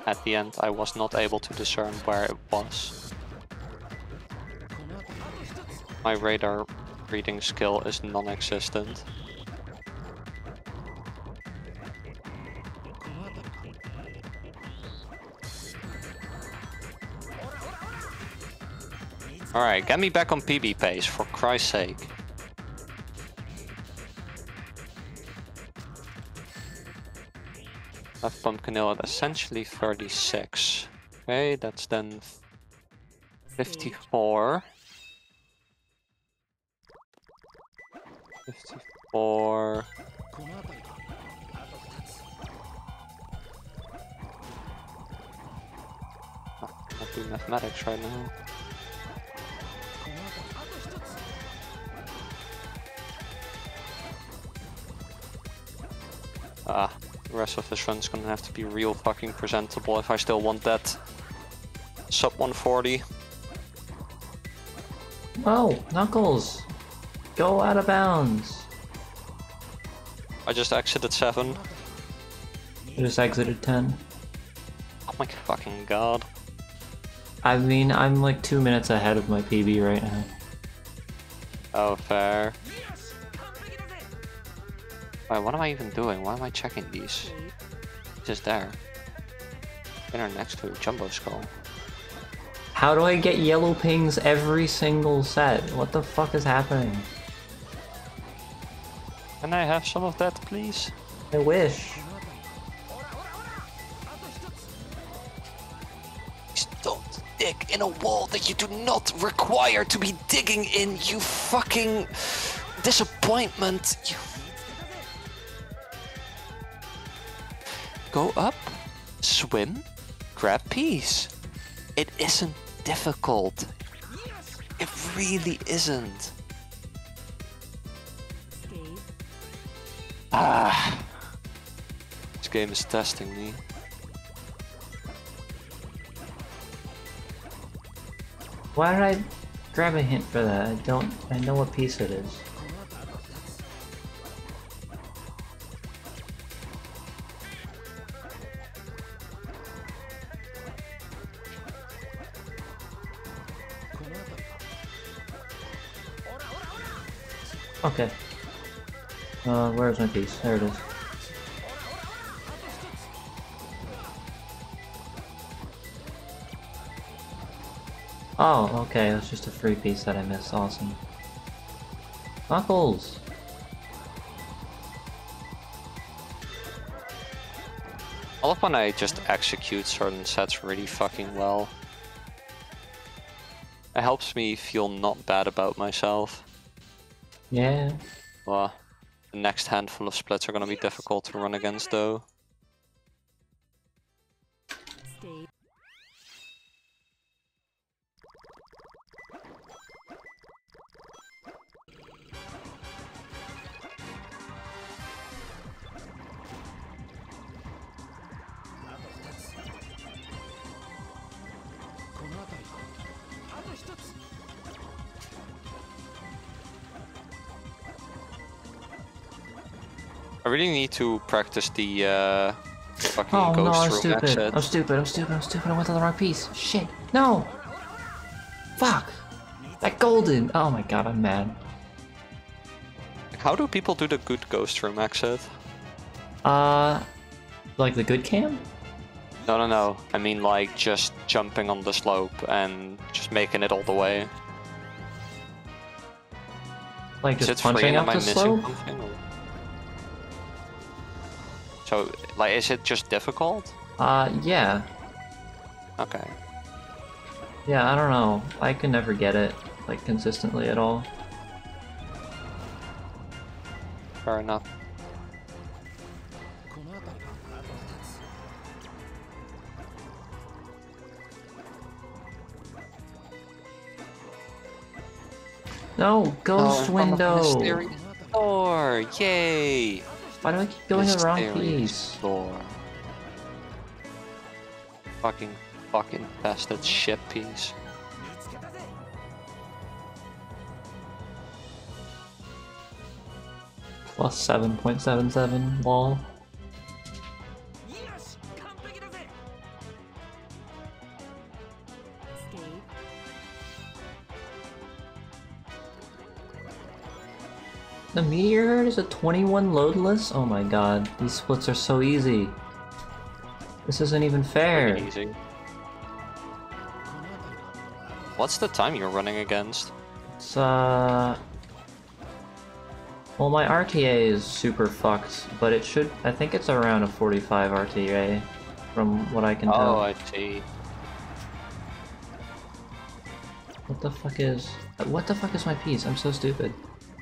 At the end I was not able to discern where it was. My radar reading skill is non-existent. Alright, get me back on PB pace, for Christ's sake. Left pumpkin at essentially 36. Okay, that's then 54. 54. Oh, not doing mathematics right now. Ah, rest of this run's gonna have to be real fucking presentable if I still want that sub 140. Oh, Knuckles! Go out of bounds! I just exited 7. I just exited 10. Oh my fucking god. I mean, I'm like two minutes ahead of my PB right now. Oh, fair. Wait, what am I even doing? Why am I checking these? Just there. Dinner next to a jumbo skull. How do I get yellow pings every single set? What the fuck is happening? Can I have some of that, please? I wish. Please don't dig in a wall that you do not require to be digging in, you fucking disappointment. You... Go up, swim, grab peas. It isn't difficult. It really isn't. Ah. This game is testing me. Why did I grab a hint for that? I don't. I know what piece it is. Okay. Uh, where's my piece? There it is. Oh, okay, that's just a free piece that I missed. Awesome. Knuckles! I love when I just execute certain sets really fucking well. It helps me feel not bad about myself. Yeah. Well, the next handful of splits are gonna be difficult to run against though. I really need to practice the uh, fucking Oh no, I'm room stupid. exit. I'm stupid. I'm stupid. I'm stupid. I went to the wrong piece. Shit. No. Fuck. That golden. Oh my god, I'm mad. How do people do the good ghost room exit? Uh, like the good cam? No, no, no. I mean, like just jumping on the slope and just making it all the way. Like just punching up the missing slope? something? So, like, is it just difficult? Uh, yeah. Okay. Yeah, I don't know. I can never get it, like, consistently at all. Fair enough. No, ghost Oh, window! Door! Yay! Why do I keep going the wrong piece? Door. Fucking, fucking bastard shit piece. Plus 7.77 lol. The meteor is a 21 loadless? Oh my god, these splits are so easy. This isn't even fair. What's the time you're running against? It's, uh... Well, my RTA is super fucked, but it should... I think it's around a 45 RTA, from what I can Oh, tell. I see. What the fuck is... What the fuck is my piece? I'm so stupid.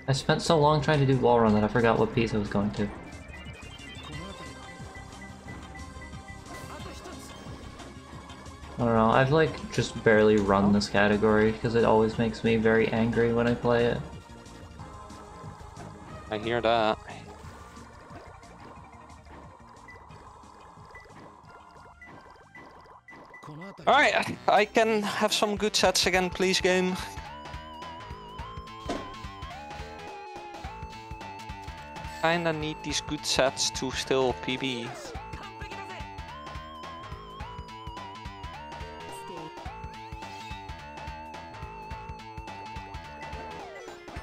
I spent so long trying to do wall run that I forgot what piece I was going to. I don't know, I've like just barely run this category because it always makes me very angry when I play it. I hear that. Alright, I can have some good sets again, please, game. Kinda need these good sets to still PB.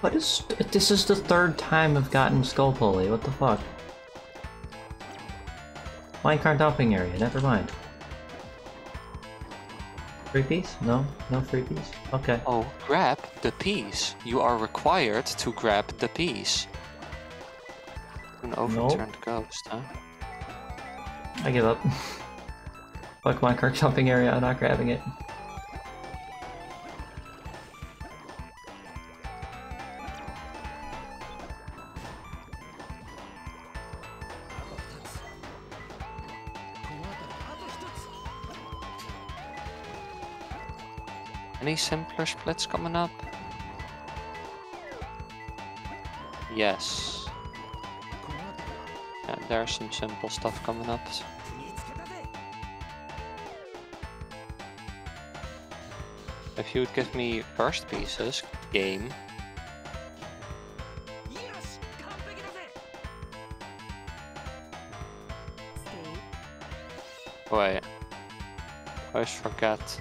What is... This is the third time I've gotten Skull Pulley, what the fuck? Minecart dumping area, never mind. Free piece? No? No free piece? Okay. Oh, grab the piece. You are required to grab the piece. An overturned ghost, huh? I give up. Fuck minecart jumping area, I'm not grabbing it. Any simpler splits coming up? Yes. There's some simple stuff coming up. If you would give me first pieces, game. Wait. I always forget.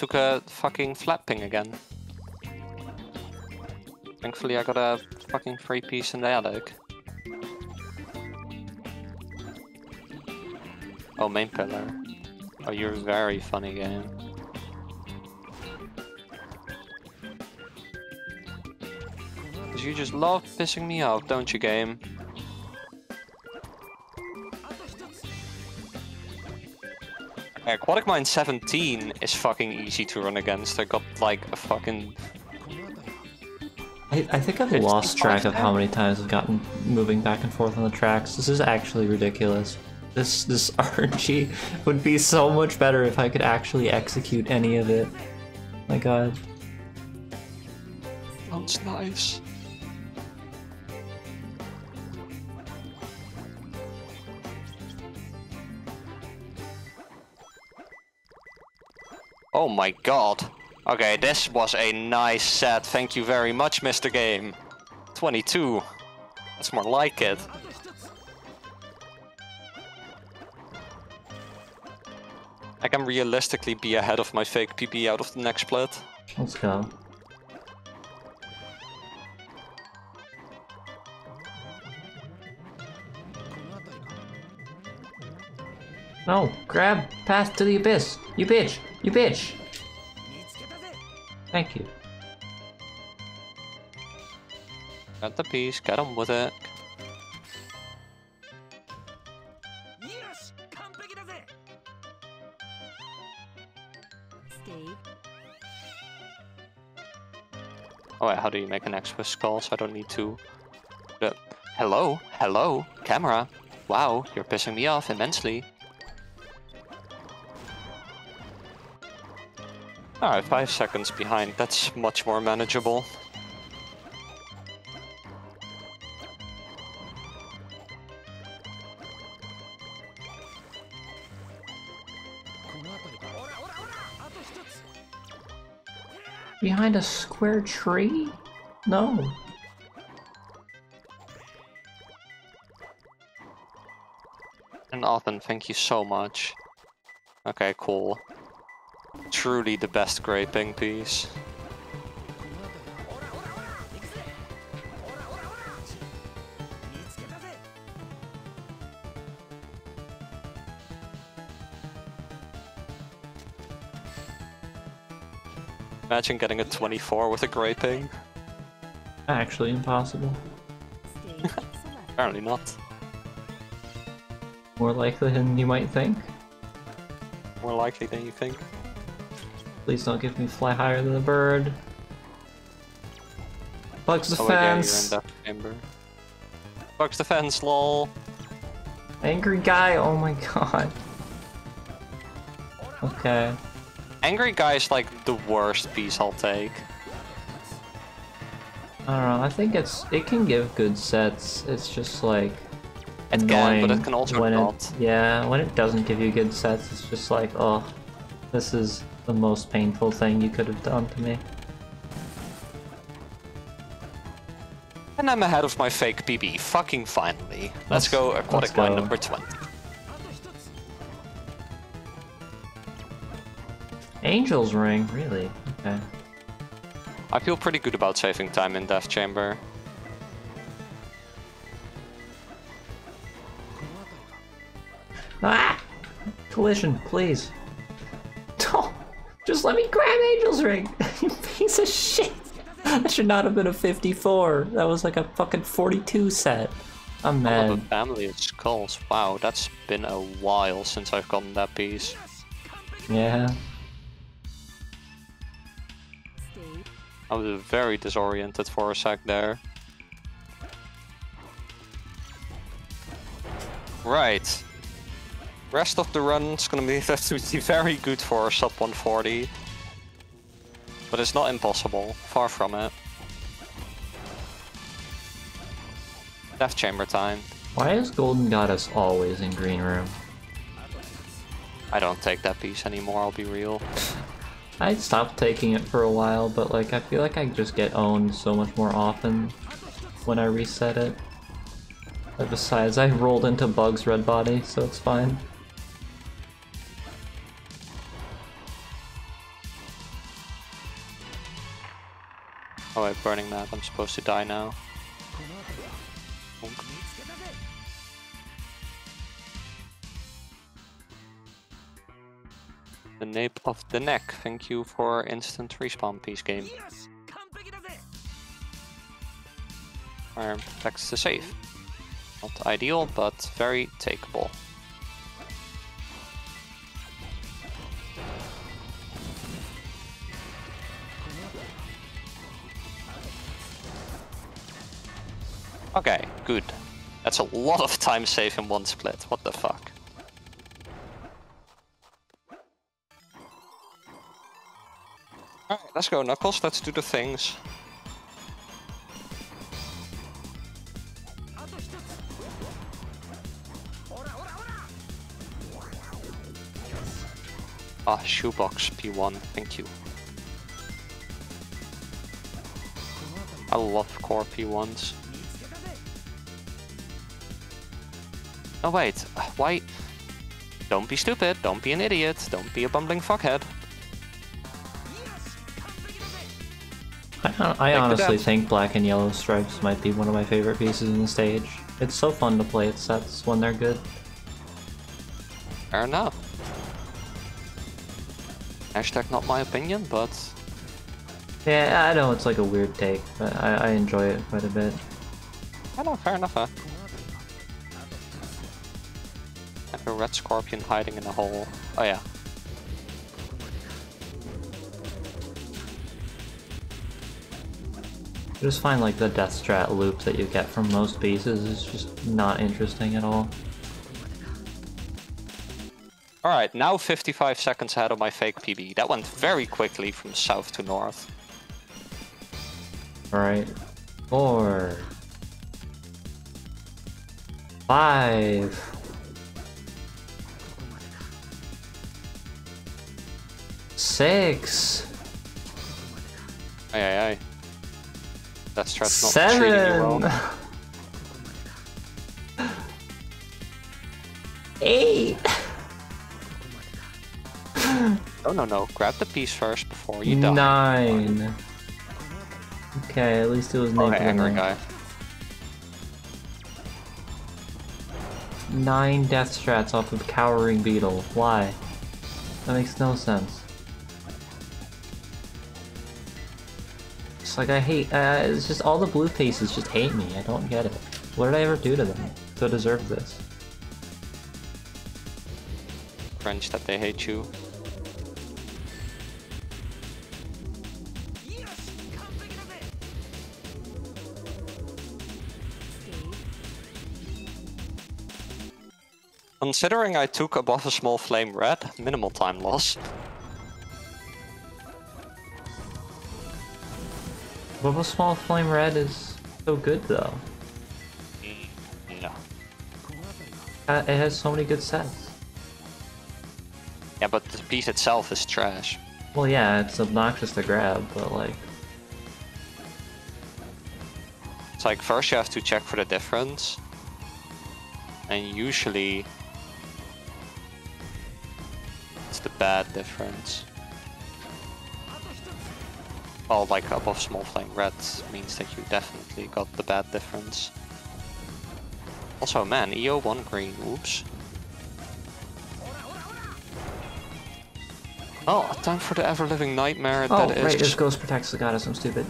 Took a fucking flat ping again. Thankfully I got a fucking free piece in the attic. Oh, main pillar. Oh, you're a very funny game. You just love pissing me off, don't you, game? Aquatic Mine 17 is fucking easy to run against. I got like a fucking. I, I think I've 55 lost track of how many times I've gotten moving back and forth on the tracks. This is actually ridiculous. This this RNG would be so much better if I could actually execute any of it. My god. Sounds nice. My god. Okay, this was a nice set. Thank you very much, Mr. Game. 22. That's more like it. I can realistically be ahead of my fake PB out of the next split. Let's go. No, grab path to the abyss. You bitch. You bitch. Thank you. Got the piece, get on with it. Oh wait, how do you make an X-Twist call? So I don't need to. Uh, hello? Hello? Camera? Wow, you're pissing me off immensely. Alright, five seconds behind. That's much more manageable. Behind a square tree? No. And Othen, thank you so much. Okay, cool. Truly the best graping piece. Imagine getting a 24 with a graping. Actually impossible. Apparently not. More likely than you might think. More likely than you think. Please don't give me fly higher than the bird. Bugs Oh fence. yeah, you're in defense. that chamber. Bugs defense, lol. Angry guy. Oh my god. Okay. Angry guy is like the worst piece I'll take. I don't know. I think it's it can give good sets. It's just like It annoying can, but it can also when not. It, yeah, when it doesn't give you good sets, it's just like, oh, this is the most painful thing you could have done to me. And I'm ahead of my fake PB, fucking finally. Let's, Let's- go aquatic let's go. number 20. Angel's ring, really? Okay. I feel pretty good about saving time in Death Chamber. Ah! Collision, please. Don't. Just let me grab Angel's ring. you piece of shit. That should not have been a 54. That was like a fucking 42 set. I'm I love mad. a family of skulls. Wow, that's been a while since I've gotten that piece. Yeah. I was very disoriented for a sec there. Right. Rest of the run's gonna be have to be very good for sub 140. But it's not impossible. Far from it. Death Chamber time. Why is Golden Goddess always in green room? I don't take that piece anymore, I'll be real. I stopped taking it for a while, but like I feel like I just get owned so much more often when I reset it. But besides, I rolled into Bug's red body, so it's fine. Burning map, I'm supposed to die now. Bonk. The nape of the neck, thank you for instant respawn piece game. Or back the safe. Not ideal, but very takeable. Okay, good. That's a lot of time save in one split. What the fuck? Alright, let's go, Knuckles. Let's do the things. Ah, shoebox P1, thank you. I love core P1s. Oh wait, why? Don't be stupid, don't be an idiot, don't be a bumbling fuckhead. I, I honestly think black and yellow stripes might be one of my favorite pieces in the stage. It's so fun to play at sets when they're good. Fair enough. Hashtag not my opinion, but Yeah, I know it's like a weird take, but I, I enjoy it quite a bit. I know, fair enough, huh? Red scorpion hiding in a hole. Oh yeah. I just find like the death strat loop that you get from most bases is just not interesting at all. Alright, now 55 seconds ahead of my fake PB. That went very quickly from south to north. Alright. Four. Five. Six. Aye aye aye. That strat's not treating you Seven. well. Eight. Oh no no, grab the piece first before you die. Nine. Okay, at least it was oh, named Okay, angry guy. Nine death strats off of Cowering Beetle. Why? That makes no sense. It's like I hate. Uh, it's just all the blue faces just hate me. I don't get it. What did I ever do to them to deserve this? French that they hate you. Considering I took above a small flame red, minimal time loss. But a small flame red is so good though. Yeah. Uh, It has so many good sets. Yeah, but the piece itself is trash. Well, yeah, it's obnoxious to grab, but like, It's like first you have to check for the difference. And usually it's the bad difference. Well, like above small flame red means that you definitely got the bad difference. Also, man, EO one green, oops. Oh, time for the ever living nightmare oh that is right, this ghost protects the goddess. I'm stupid.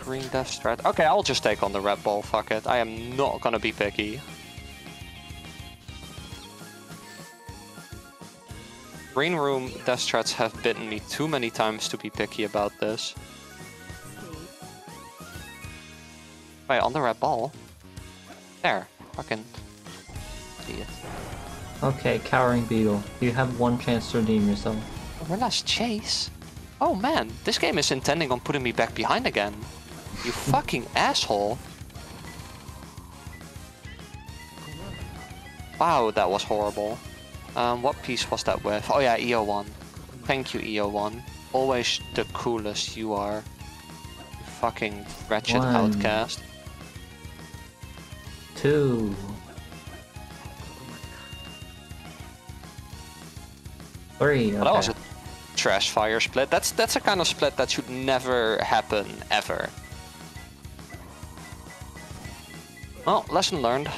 Green Death Strat. Okay, I'll just take on the Red Ball, fuck it. I am not gonna be picky. Green Room Death Strats have bitten me too many times to be picky about this. Wait, on the Red Ball? There. Fucking idiot. Okay, cowering beetle. You have one chance to redeem yourself. Relax, Chase. Oh man, this game is intending on putting me back behind again. You fucking asshole. Wow, that was horrible. Um, what piece was that with? Oh yeah, EO1. Thank you, EO1. Always the coolest you are. You fucking wretched One. outcast. Two. Three. Well, that was a trash fire split. That's that's a kind of split that should never happen ever. Well, lesson learned.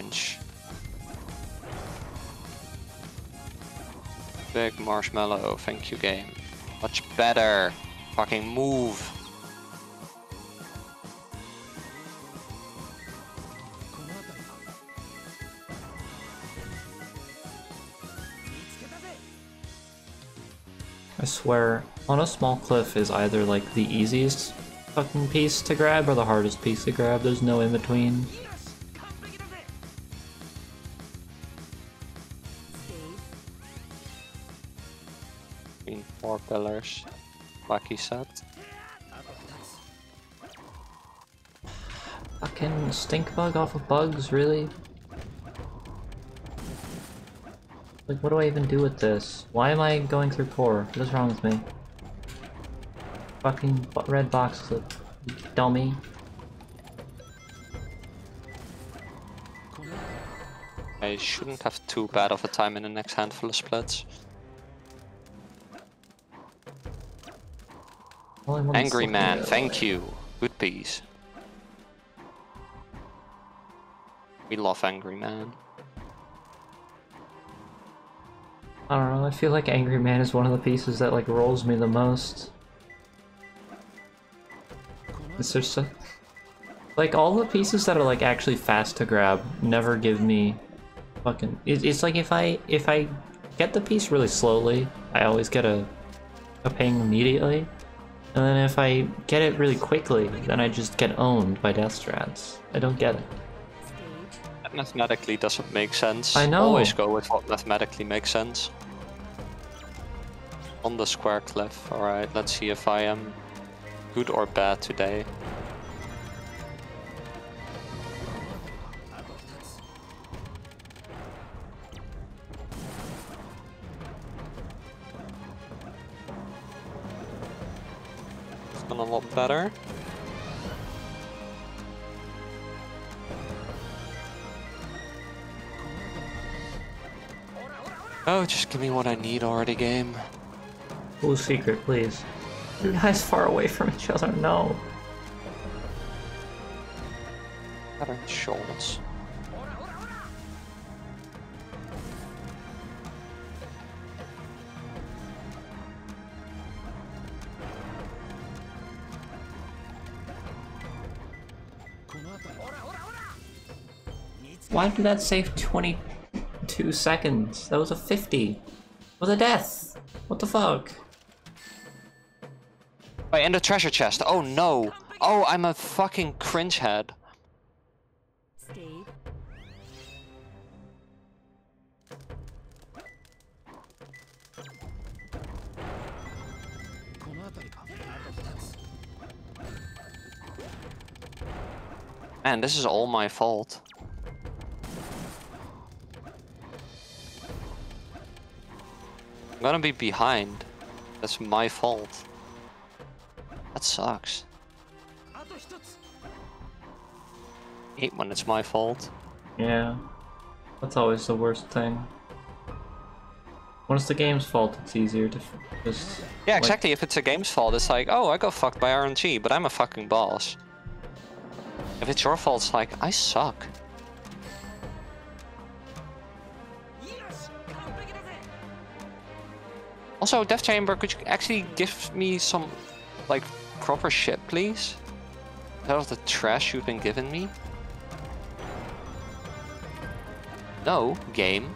French. Big marshmallow, thank you game. Much better. Fucking move. I swear, on a small cliff is either like the easiest fucking piece to grab or the hardest piece to grab. There's no in between. Four pillars, like he said. Fucking stink bug off of bugs, really? Like, what do I even do with this? Why am I going through core? What is wrong with me? Fucking red box clip. you Dummy. I shouldn't have too bad of a time in the next handful of splits. Angry man, thank you. Good piece. We love Angry Man. I don't know, I feel like Angry Man is one of the pieces that like rolls me the most. It's just a... Like all the pieces that are like actually fast to grab never give me fucking it, it's like if I if I get the piece really slowly, I always get a a ping immediately. And then if I get it really quickly, then I just get owned by death strats. I don't get it. That mathematically doesn't make sense. I know. Always go with what mathematically makes sense. On the square cliff. Alright, let's see if I am good or bad today. Better. Oh, just give me what I need already, game. Blue secret, please. You guys far away from each other, no. Pattern shorts. Why did that save 22 seconds? That was a 50. With a death. What the fuck? Wait, in the treasure chest. Oh no. Oh, I'm a fucking cringe head. Man, this is all my fault. I'm gonna be behind. That's my fault. That sucks. Hate when it's my fault. Yeah. That's always the worst thing. When it's the game's fault, it's easier to f- just. Yeah, like- exactly. If it's a game's fault, it's like, oh, I got fucked by RNG, but I'm a fucking boss. If it's your fault, it's like, I suck. Also, Death Chamber, could you actually give me some, like, proper shit, please? Instead of the trash you've been giving me? No, game.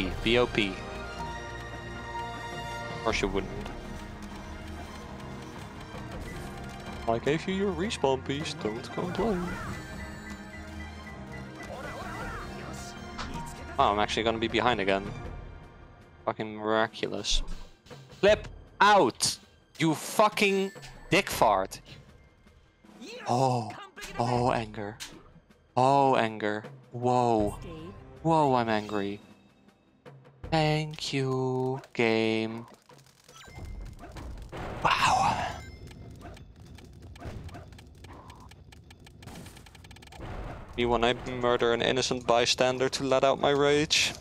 BOP. Of course you wouldn't. I gave you your respawn piece, don't complain. Oh, I'm actually gonna be behind again. Fucking miraculous. Flip out! You fucking dick fart! Oh, oh, anger. Oh, anger. Whoa. Whoa, I'm angry. Thank you, game. Wow. Me when I murder an innocent bystander to let out my rage.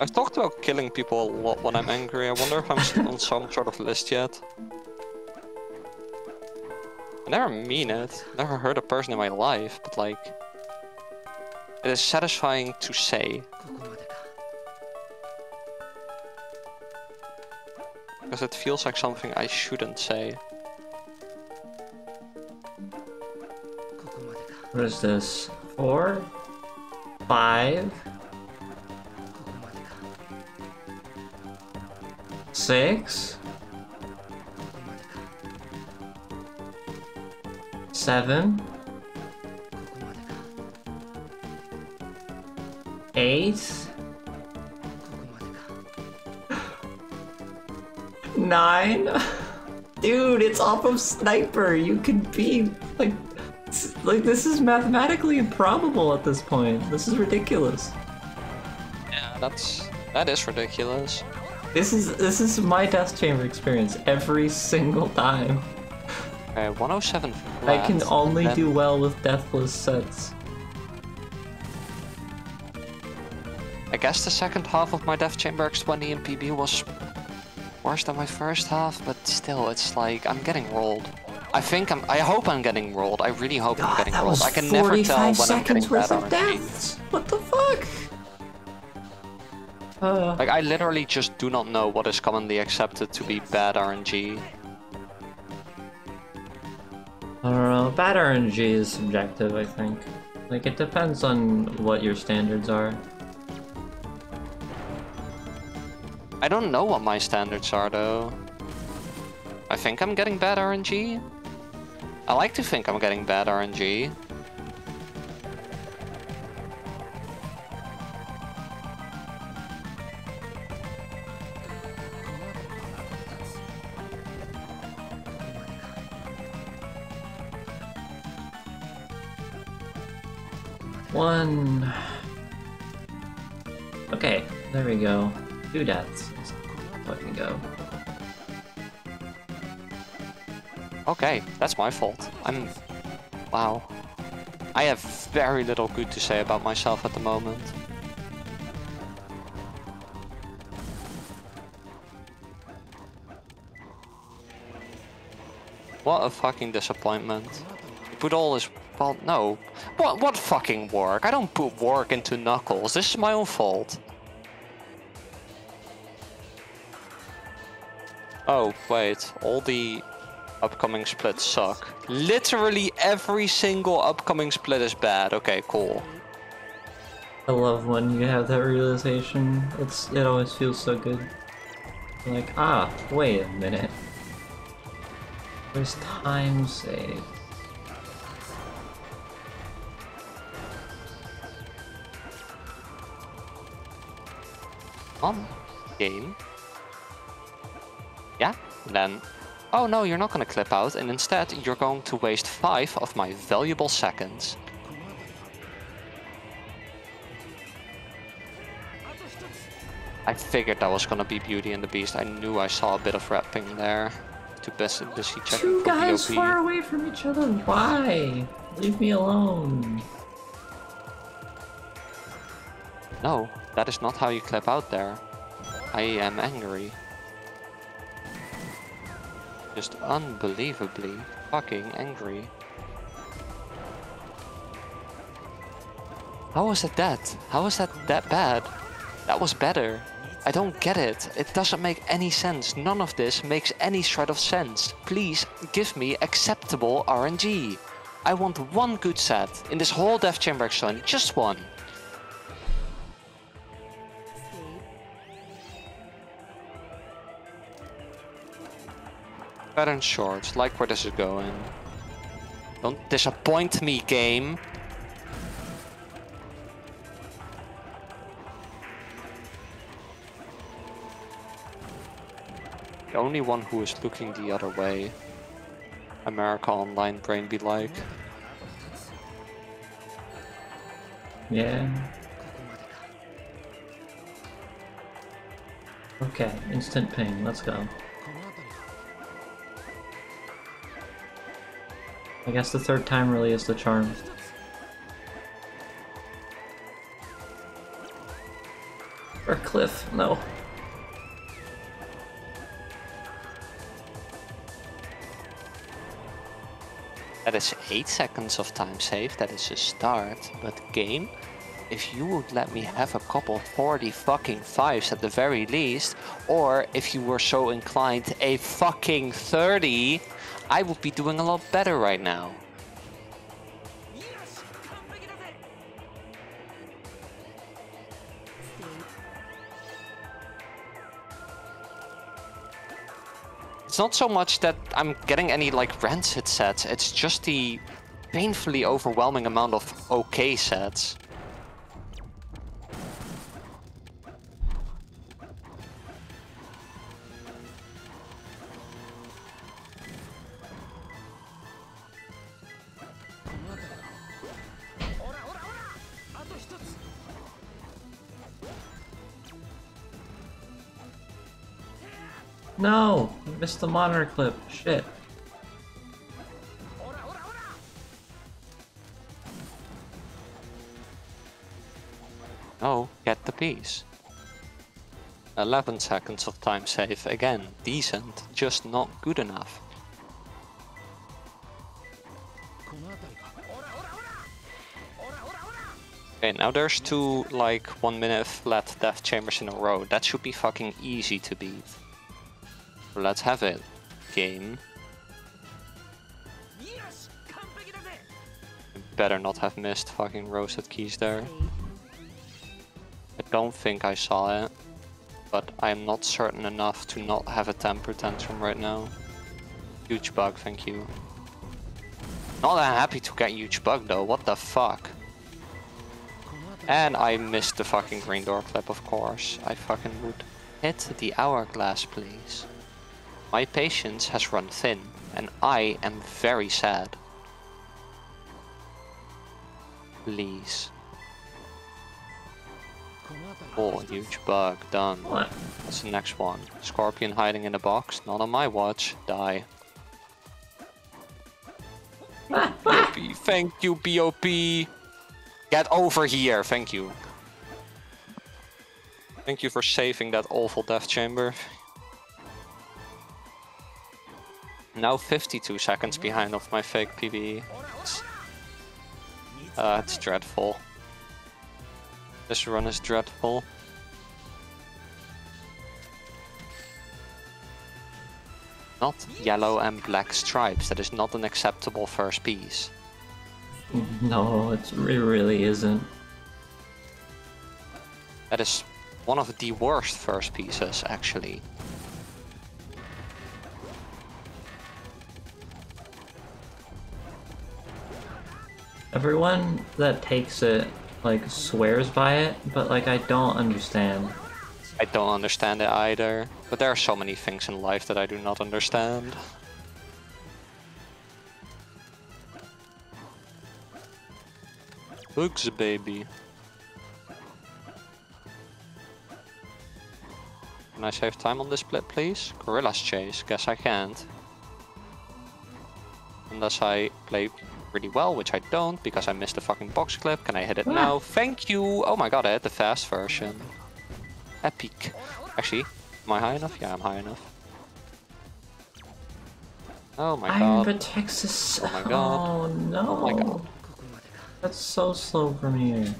I've talked about killing people a lot when I'm angry. I wonder if I'm on some sort of list yet. I never mean it. Never hurt a person in my life, but like, it is satisfying to say. Because it feels like something I shouldn't say. What is this? Four? Five? Six? Seven? Eight? Nine? Dude, it's off of Sniper. You could be like like this is mathematically improbable at this point. This is ridiculous. Yeah, that's that is ridiculous. This is this is my death chamber experience every single time. Okay, 107 I can only then- do well with deathless sets. I guess the second half of my Death Chamber X20 in PB was worse than my first half, but still, it's like I'm getting rolled. I think I'm. I hope I'm getting rolled. I really hope I'm getting rolled. I can never tell when I'm getting bad RNG. What the fuck? Uh, Like I literally just do not know what is commonly accepted to be bad RNG. I don't know. Bad RNG is subjective, I think. Like it depends on what your standards are. I don't know what my standards are though. I think I'm getting bad RNG. I like to think I'm getting bad RNG. Two deaths. Fucking go. Okay, that's my fault. I'm... Wow. I have very little good to say about myself at the moment. What a fucking disappointment. Put all this... Well, no. What, what fucking work? I don't put work into Knuckles. This is my own fault. Oh, wait. All the upcoming splits suck. Literally every single upcoming split is bad. Okay, cool. I love when you have that realization. It's it always feels so good. Like, ah, wait a minute. There's time saved. On game. Yeah, then. Oh no, you're not gonna clip out, and instead you're going to waste five of my valuable seconds. I figured that was gonna be Beauty and the Beast. I knew I saw a bit of rapping there. Too busy, busy checking Two guys BOP. far away from each other. Why? Leave me alone. No, that is not how you clip out there. I am angry. Just unbelievably fucking angry. How was that that? How was that that bad? That was better. I don't get it. It doesn't make any sense. None of this makes any shred of sense. Please give me acceptable RNG. I want one good set in this whole Death Chamber Exchange. Just one. Fat and short, like where this is going. Don't disappoint me, game. The only one who is looking the other way. America Online brain be like. Yeah. Okay, instant ping. Let's go. I guess the third time really is the charm. We're cliff. No. That is 8 seconds of time saved, that is a start. But game, if you would let me have a couple 40 fucking 5s at the very least, or if you were so inclined, a fucking 30, I would be doing a lot better right now. It's not so much that I'm getting any like rancid sets, it's just the painfully overwhelming amount of okay sets. Missed the monitor clip. Shit. No, get the piece. 11 seconds of time save, again, decent, just not good enough. Okay, now there's two, like, one minute flat death chambers in a row. That should be fucking easy to beat. Let's have it. Game. Better not have missed fucking roasted keys there. I don't think I saw it, but I'm not certain enough to not have a temper tantrum right now. Huge bug, thank you. Not that happy to get huge bug though, what the fuck? And I missed the fucking green door clip, of course. I fucking would hit the hourglass, please. My patience has run thin, and I am very sad. Please. Oh, huge bug, done. What? What's the next one? Scorpion hiding in a box? Not on my watch. Die. BOP, thank you, BOP! Get over here, thank you. Thank you for saving that awful death chamber. Now 52 seconds behind of my fake PBE. It's, uh, it's dreadful. This run is dreadful. Not yellow and black stripes, that is not an acceptable first piece. No, it really isn't. That is one of the worst first pieces, actually. Everyone that takes it, like, swears by it, but, like, I don't understand. I don't understand it either, but there are so many things in life that I do not understand. Bugs, baby. Can I save time on this split, please? Gorilla's Chase. Guess I can't. Unless I play really well, which I don't, because I missed the fucking box clip. Can I hit it ah. now? Thank you! Oh my god, I had the fast version. Epic. Actually, am I high enough? Yeah, I'm high enough. Oh my Iron god. Texas. Oh my oh, god. Oh no. my god. That's so slow from here.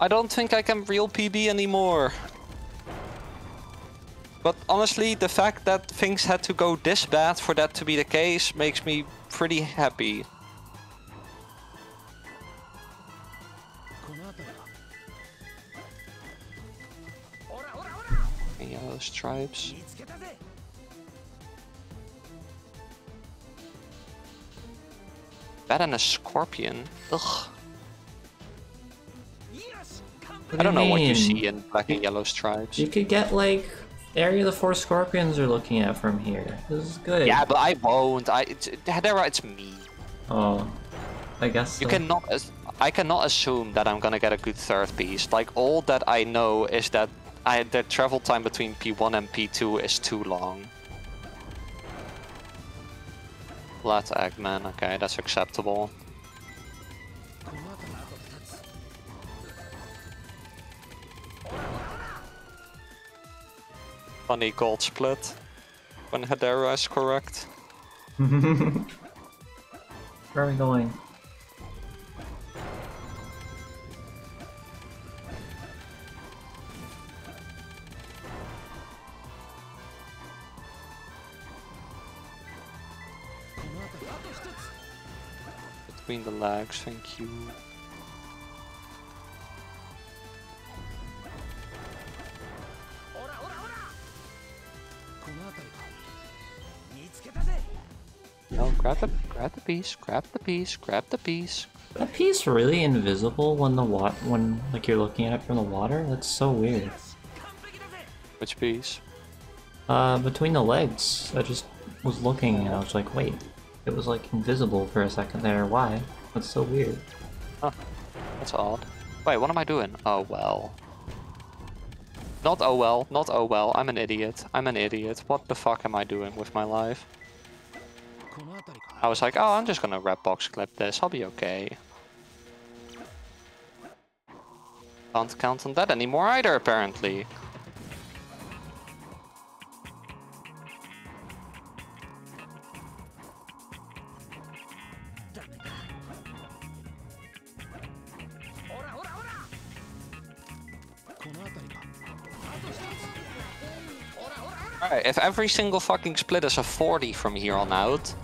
I don't think I can real PB anymore. But honestly, the fact that things had to go this bad for that to be the case makes me pretty happy. Stripes. That and a scorpion. Ugh. What I do don't know what you see in black and yellow stripes. You could get like area the four scorpions are looking at from here. This is good. Yeah, but I won't. I it's, Hedera, it's me. Oh, I guess You so. cannot. as- I cannot assume that I'm gonna get a good third piece. Like all that I know is that I the travel time between P1 and P2 is too long. Flat Eggman, okay, that's acceptable. Funny gold split. When Hedera is correct. Where are we going? Between the legs, thank you. No, grab the grab the piece, grab the piece, grab the piece. That piece really invisible when the wa- when like you're looking at it from the water? That's so weird. Which piece? Uh, between the legs, I just was looking and I was like, wait, it was like invisible for a second there. Why? That's so weird. That's odd. Wait, what am I doing? Oh well. Not oh well, not oh well. I'm an idiot. I'm an idiot. What the fuck am I doing with my life? I was like, oh, I'm just gonna red box clip this. I'll be okay. Can't count on that anymore either, apparently. If every single fucking split is a 40 from here on out,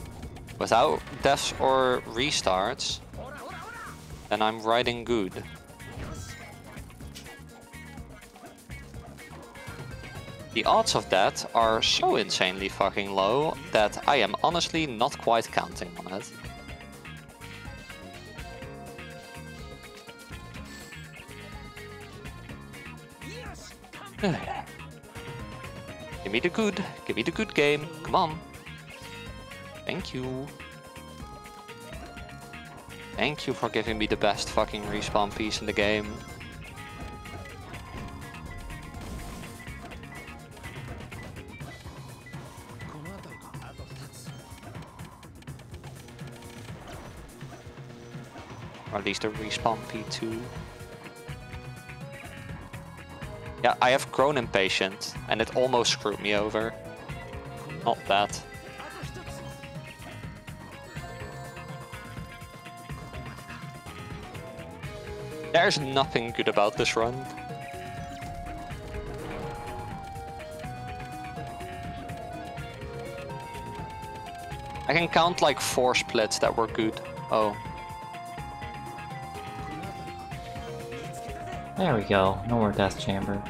without deaths or restarts, then I'm riding good. The odds of that are so insanely fucking low that I am honestly not quite counting on it. Give me the good, give me the good game, come on. Thank you. Thank you for giving me the best fucking respawn piece in the game. Or at least a respawn P2. Yeah, I have grown impatient, and it almost screwed me over. Not that. There's nothing good about this run. I can count like four splits that were good. Oh, There we go. No more death chamber.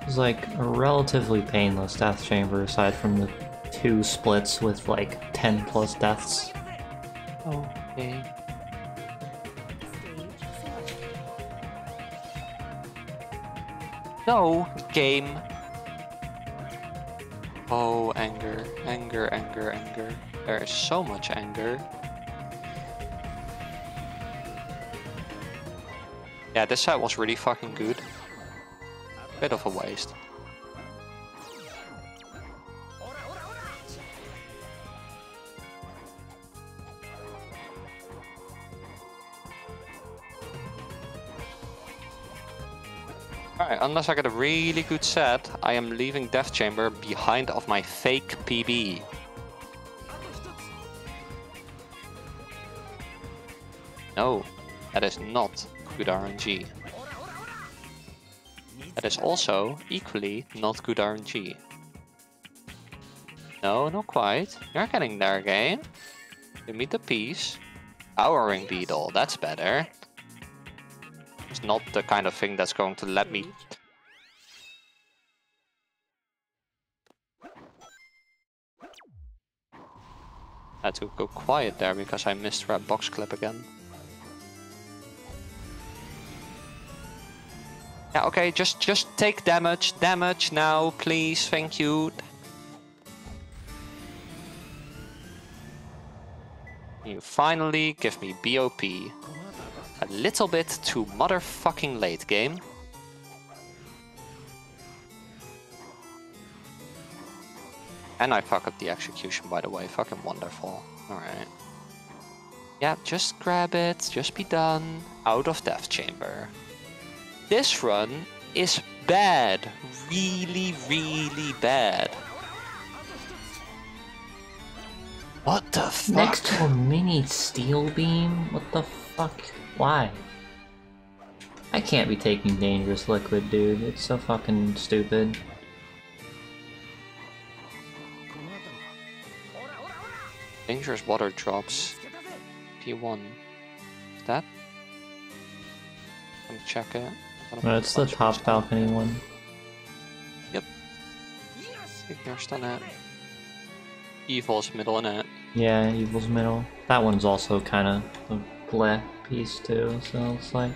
It was like a relatively painless death chamber aside from the two splits with like 10 plus deaths. okay. No, game. Oh, anger, anger, anger, anger. There is so much anger. Yeah, this side was really fucking good. Bit of a waste. Alright, unless I get a really good set, I am leaving Death Chamber behind of my fake PB. No, that is not good RNG. That is also equally not good RNG. No, not quite. You're getting there, game. Give me the piece. Powering Beetle, that's better. It's not the kind of thing that's going to let me... I had to go quiet there because I missed red box clip again. Yeah, okay, just just take damage, damage now, please, thank you. You finally give me BOP. A little bit too motherfucking late, game. And I fuck up the execution, by the way. Fucking wonderful. Alright. Yeah, just grab it. Just be done. Out of Death Chamber. This run is bad. Really, really bad. What the fuck? Next to a mini steel beam? What the fuck? Why? I can't be taking dangerous liquid, dude. It's so fucking stupid. Dangerous water drops. P1. Is that? Let me check it. Got No, it's the bunch of top stuff. balcony one. Ignor's done it. Evil's middle in it. Yeah, Evil's middle. That one's also kind of a black piece too, so it's like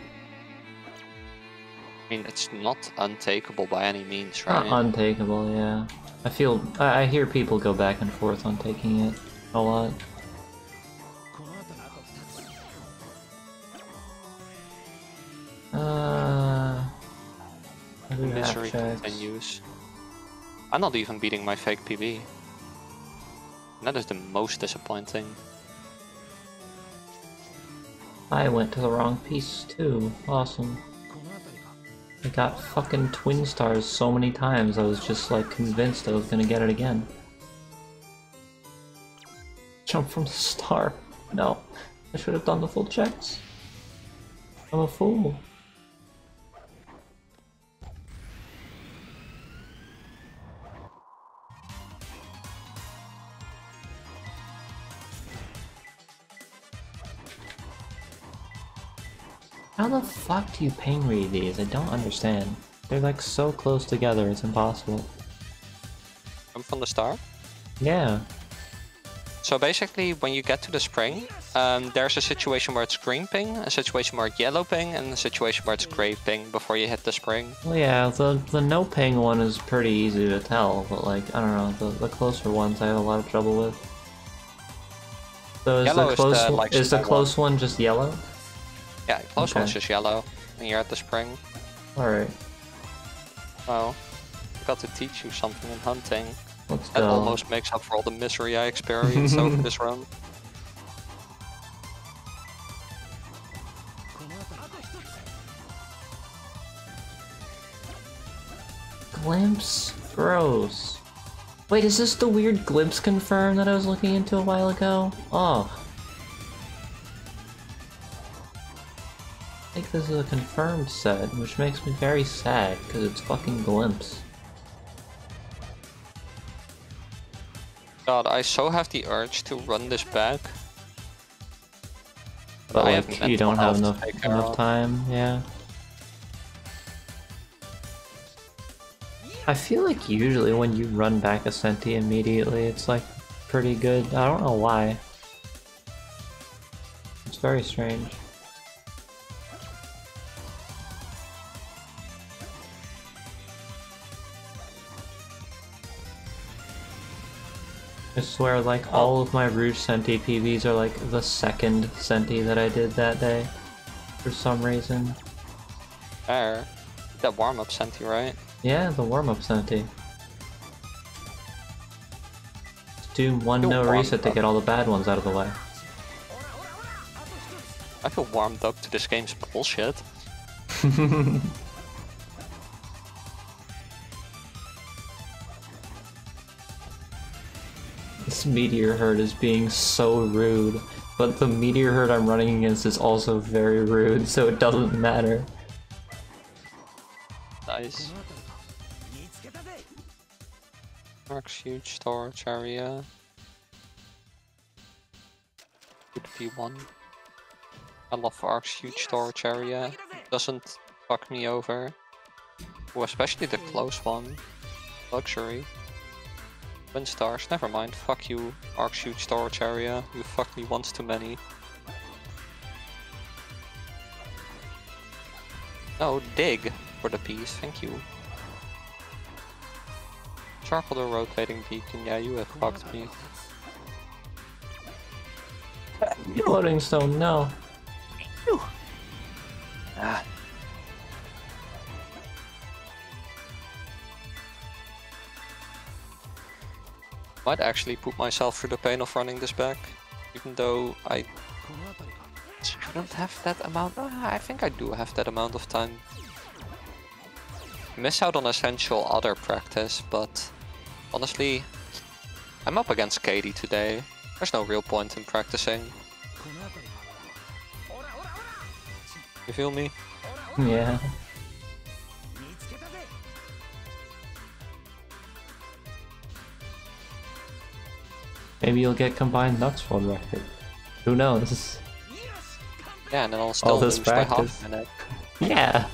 I mean, it's not untakeable by any means, right? not right? untakeable. Yeah, I feel I, I hear people go back and forth on taking it a lot. I do have Misery continues. I'm not even beating my fake PB. And that is the most disappointing. I went to the wrong piece too. Awesome. I got fucking twin stars so many times I was just like convinced I was gonna get it again. Jump from the star. No. I should have done the full checks. I'm a fool. How the fuck do you ping read these? I don't understand. They're like so close together, it's impossible. Come from the start. Yeah. So basically, when you get to the spring, um, there's a situation where it's green ping, a situation where it's yellow ping, and a situation where it's gray ping before you hit the spring. Well, yeah, the the no ping one is pretty easy to tell, but like I don't know, the, the closer ones I have a lot of trouble with. So is Yellow the is close the, one, like, is the close one just yellow? Yeah, close one's Okay. just yellow, and you're at the spring. All right, Well, I got to teach you something in hunting. let's That go. almost makes up for all the misery I experienced over this run. Glimpse, gross. Wait, is this the weird glimpse confirm that I was looking into a while ago? Oh. Think this is a confirmed set, which makes me very sad, because it's fucking glimpse. God, I so have the urge to run this back. But I like, you don't have enough, enough time, yeah. I feel like usually when you run back a Senti immediately, it's like pretty good. I don't know why. It's very strange. Swear, like, all of my Rouge Senti PBs are like the second Senti that I did that day. For some reason. There. That warm-up sent you, right? Yeah, the warm-up Senti. Do one no reset to get all the bad ones out of the way. I feel warmed up to this game's bullshit. meteor herd is being so rude, but the meteor herd I'm running against is also very rude, so it doesn't matter. Nice. Ark's huge storage area. Good P1. I love Ark's huge storage area. Doesn't fuck me over. Oh, especially the close one. Luxury. Twin stars, never mind. Fuck you, Ark's huge storage area. You fucked me once too many. No, dig for the piece, thank you. Charcoal the rotating beacon, yeah, you have fucked me. Loading stone, no. Ah. Might actually put myself through the pain of running this back, even though I shouldn't have that amount. Ah, I think I do have that amount of time. miss out on essential other practice, but honestly, I'm up against Katie today. There's no real point in practicing. You feel me? Yeah. Maybe you'll get combined Knux world record. Who knows? Yeah, and then I'll still this lose by half practice. a minute. Yeah.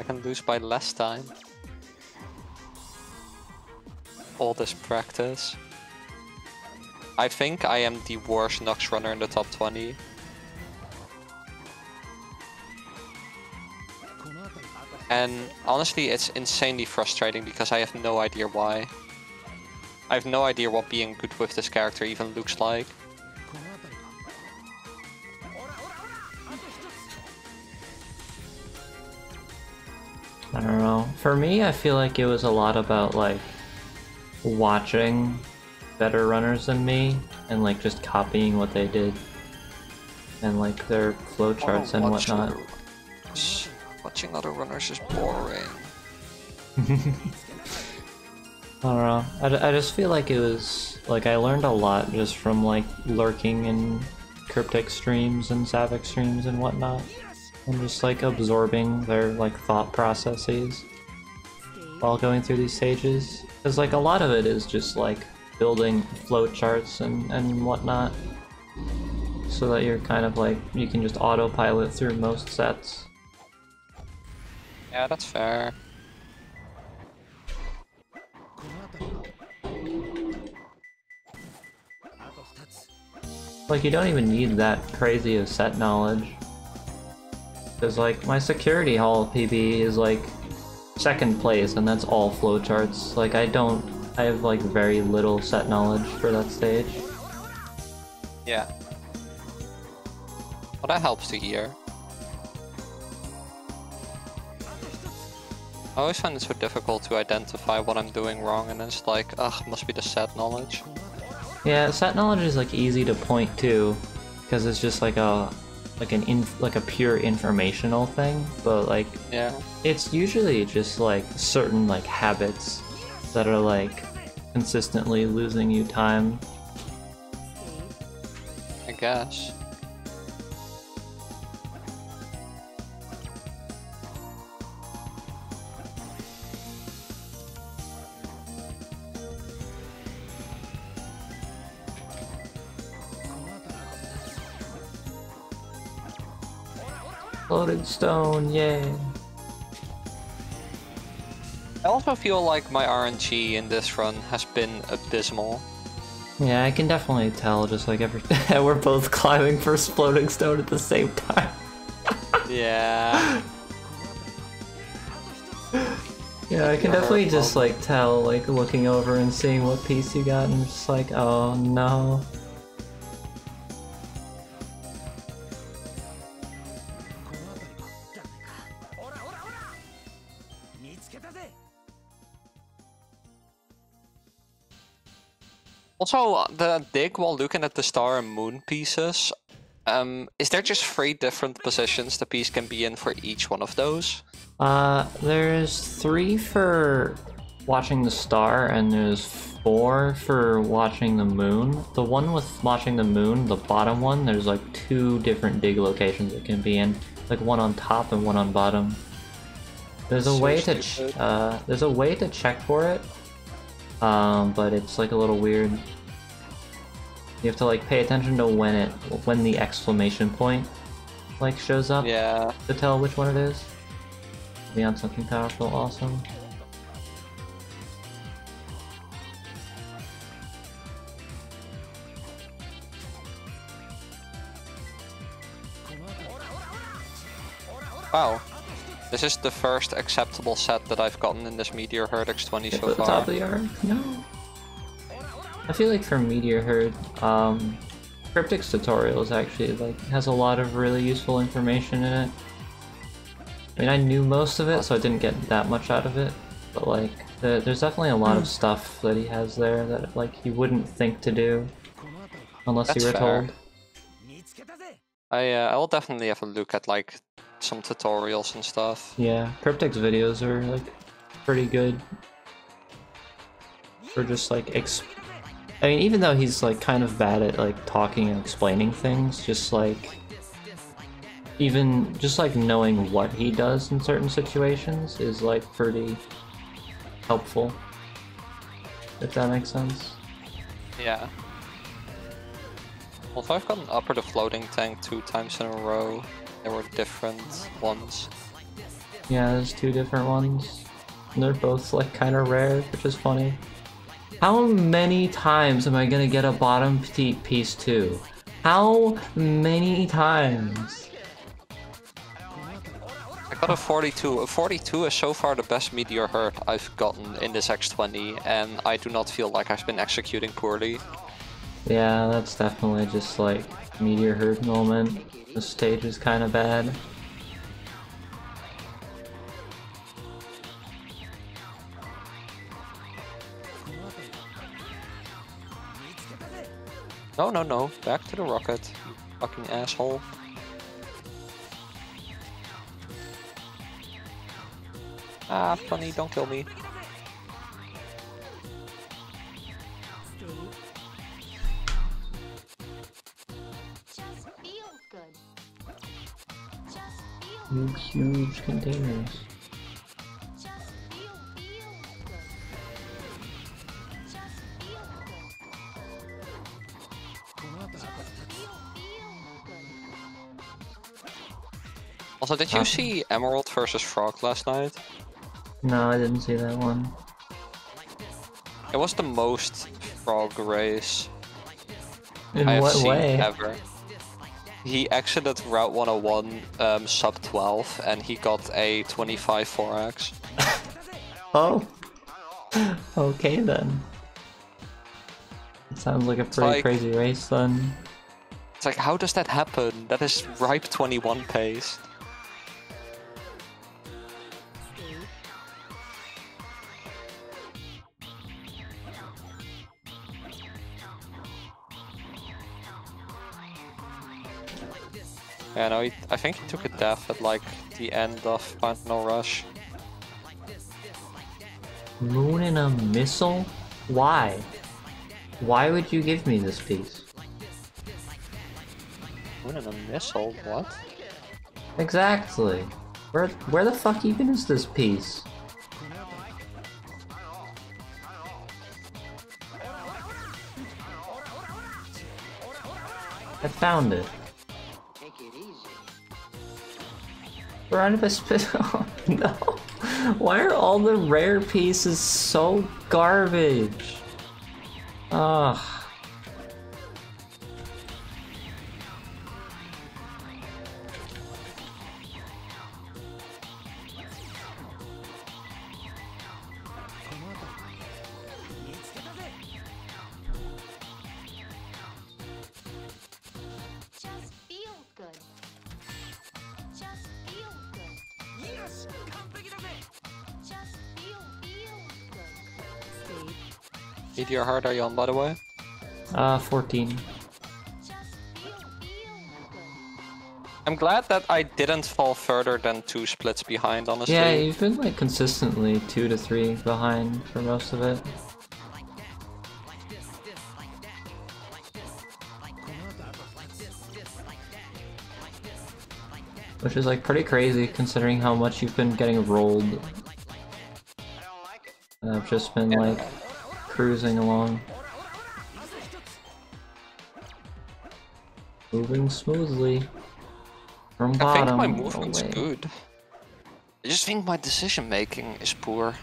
I can lose by less time. All this practice. I think I am the worst Knux runner in the top 20. And honestly, it's insanely frustrating because I have no idea why. I have no idea what being good with this character even looks like. I don't know. For me, I feel like it was a lot about like watching better runners than me and like just copying what they did and like their flowcharts and Watch whatnot. Watching other runners is boring. I don't know. I, I just feel like it was like I learned a lot just from like lurking in cryptic streams and Savik streams and whatnot, and just like absorbing their like thought processes while going through these stages. Because like a lot of it is just like building flowcharts and and whatnot, so that you're kind of like you can just autopilot through most sets. Yeah, that's fair. Like you don't even need that crazy of set knowledge. Cause like my security hall PB is like second place and that's all flowcharts. Like I don't I have like very little set knowledge for that stage. Yeah. Well, that helps to hear. I always find it so difficult to identify what I'm doing wrong, and it's like, ugh, must be the set knowledge. Yeah, set knowledge is like easy to point to because it's just like a like an inf- like a pure informational thing, but like Yeah. it's usually just like certain like habits that are like consistently losing you time. I guess. Floated stone, yay. I also feel like my RNG in this run has been abysmal. Yeah, I can definitely tell. Just like every, we're both climbing for floating stone at the same time. Yeah. Yeah, I can definitely just like tell, like looking over and seeing what piece you got, and just like, oh no. Also, the dig while looking at the star and moon pieces. Um, is there just three different positions the piece can be in for each one of those? Uh, there's three for watching the star, and there's four for watching the moon. The one with watching the moon, the bottom one, there's like two different dig locations it can be in, like one on top and one on bottom. There's a So way to ch- uh, there's a way to check for it, um, but it's like a little weird. You have to like pay attention to when it when the exclamation point like shows up Yeah. to tell which one it is. Be on something powerful, awesome. Wow. This is the first acceptable set that I've gotten in this Meteor Herd X20 Get so the top far. of the arc. No. I feel like for Meteor Herd, um, Cryptics tutorials actually like has a lot of really useful information in it. I mean, I knew most of it, so I didn't get that much out of it. But like, the, there's definitely a Hmm. lot of stuff that he has there that like you wouldn't think to do unless That's you were fair. told. I uh, I will definitely have a look at like some tutorials and stuff. Yeah, Cryptic's videos are like pretty good. For just like ex I mean, even though he's like kind of bad at like talking and explaining things, just like even just like knowing what he does in certain situations is like pretty helpful. If that makes sense. Yeah. Although I've gotten upper the floating tank two times in a row, there were different ones. Yeah, there's two different ones. And they're both like kind of rare, which is funny. How many times am I gonna get a bottom p- piece too? How many times? I got a 42. A 42 is so far the best meteor herd I've gotten in this X20, and I do not feel like I've been executing poorly. Yeah, that's definitely just like meteor herd moment. The stage is kind of bad. No, no, no. Back to the rocket, you fucking asshole. Ah, funny, don't kill me. Feels good. Also, did you Huh? see Emerald versus Frog last night? No, I didn't see that one. It was the most frog race In I have what seen way? ever. He exited Route 101 um, sub 12 and he got a 25 4x. Oh. okay then. It sounds like a pretty like- crazy race then. It's like, how does that happen? That is ripe 21 pace. Yeah, no, he, I think he took a death at like the end of Final Rush. Moon and a missile? Why? Why would you give me this piece? Moon and a missile? What? Exactly. Where where the fuck even is this piece? I found it. Spit. Oh, no. Why are all the rare pieces so garbage? Ugh. Meteor Herd are you on, by the way? Uh, 14. Just feel feels good. I'm glad that I didn't fall further than two splits behind, honestly. Yeah, you've been like consistently two to three behind for most of it. Which is like pretty crazy considering how much you've been getting rolled. And I've just been like cruising along. Moving smoothly. From bottom I think my movement's away. good. I just think my decision making is poor.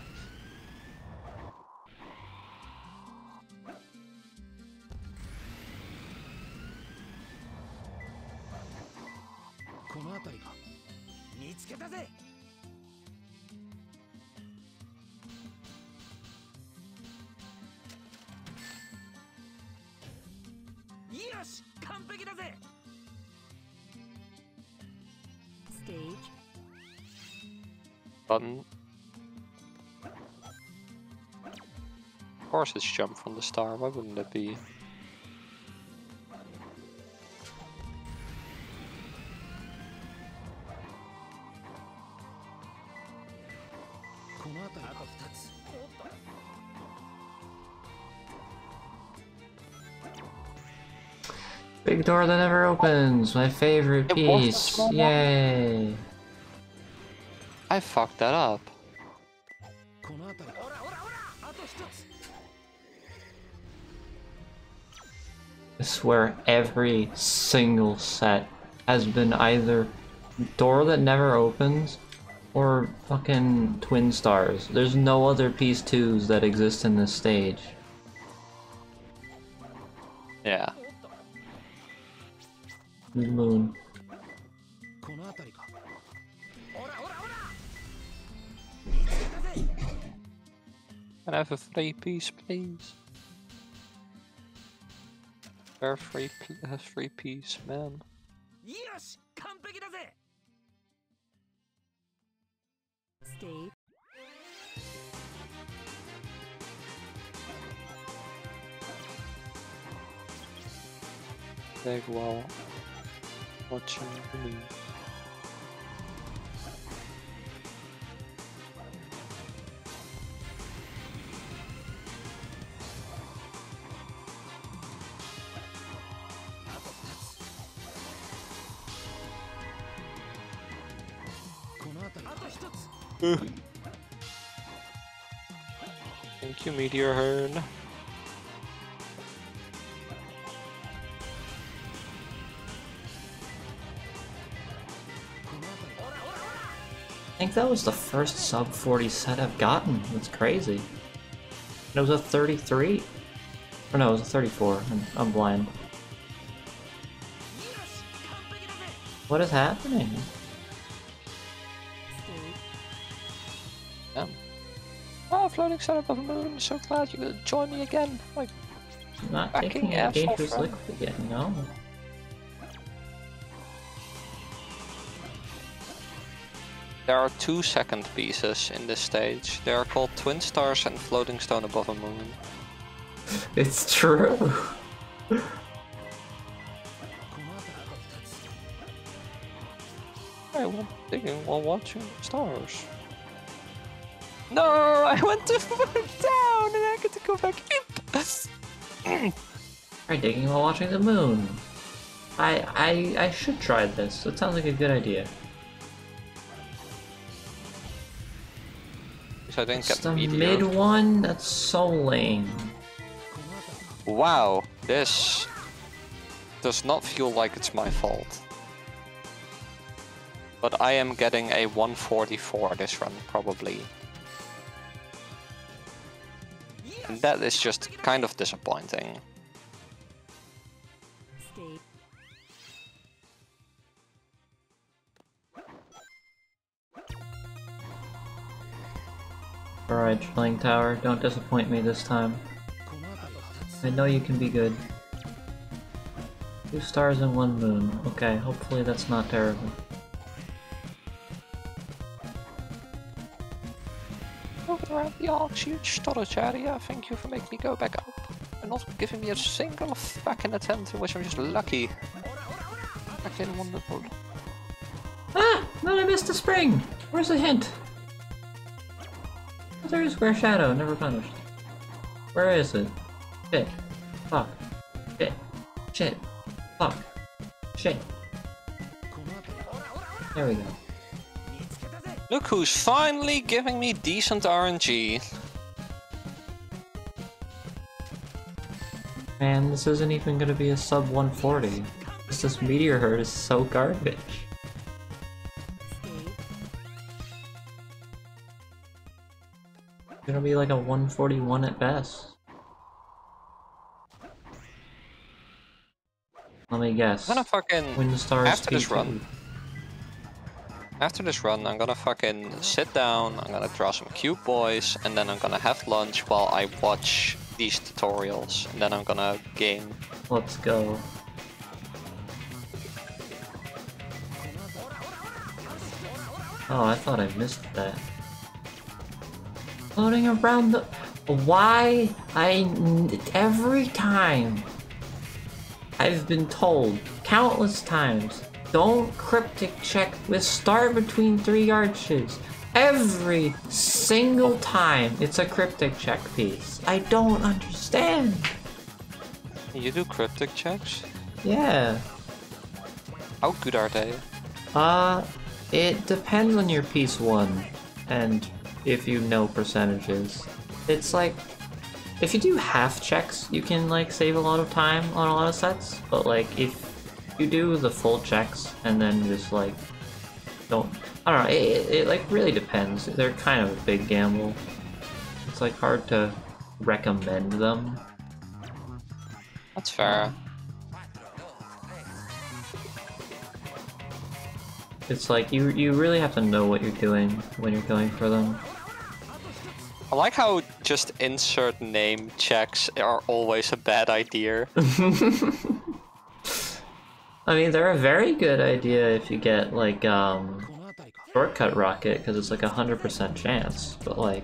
course it's jump from the star, why wouldn't that be? Big door that never opens, my favorite piece, yay! I fucked that up. I swear every single set has been either door that never opens or fucking twin stars. There's no other piece twos that exist in this stage. Yeah. Moon. Can I have a three piece, please? They're three, uh, three piece man. Yes, come. Stay. Big wall. Watching. Thank you, Meteor Herd. I think that was the first sub 40 set I've gotten. That's crazy. It was a 33. Or no, it was a 34. I'm, I'm blind. What is happening? Floating sun above the moon. So glad you could join me again. Like, not taking a dangerous liquid yet, no. there are two second pieces in this stage. They are called Twin Stars and Floating Stone above a moon. It's true. I went digging while watching stars. No, I went too far down and I get to go back up. Try digging while watching the moon. I I I should try this. It sounds like a good idea. So I didn't It's get the meteor. mid one? That's so lame. Wow, this does not feel like it's my fault. But I am getting a 144 this run, probably. That is just kind of disappointing. Alright, Drilling Tower, don't disappoint me this time. I know you can be good. Two stars and one moon. Okay, hopefully that's not terrible. Around the arch, huge storage area. Thank you for making me go back up. And not giving me a single fucking attempt in which I'm just lucky. Fucking wonderful. Ah! No, I missed the spring! Where's the hint? Oh, there is Square Shadow, never punished. Where is it? Shit. Fuck. Shit. Shit. Fuck. Shit. There we go. Look who's finally giving me decent RNG. Man, this isn't even gonna be a sub 140. This this meteor herd is so garbage. It's gonna be like a 141 at best. Let me guess. I'm gonna fucking Windstar's after this P2. run. After this run, I'm gonna fucking sit down, I'm gonna draw some cute boys, and then I'm gonna have lunch while I watch these tutorials, and then I'm gonna game. Let's go. Oh, I thought I missed that. Floating around the... Why? I... Every time... I've been told countless times, don't cryptic check with star between three arches. Every single time it's a cryptic check piece. I don't understand. You do cryptic checks? Yeah. How good are they? Uh, it depends on your piece one, and if you know percentages. It's like, if you do half checks, you can like save a lot of time on a lot of sets, but like if you do the full checks and then just like, don't, I don't know, it, it, it like really depends. They're kind of a big gamble. It's like hard to recommend them. That's fair. It's like you you really have to know what you're doing when you're going for them. I like how just insert name checks are always a bad idea. I mean, they're a very good idea if you get like um shortcut rocket because it's like a hundred percent chance, but like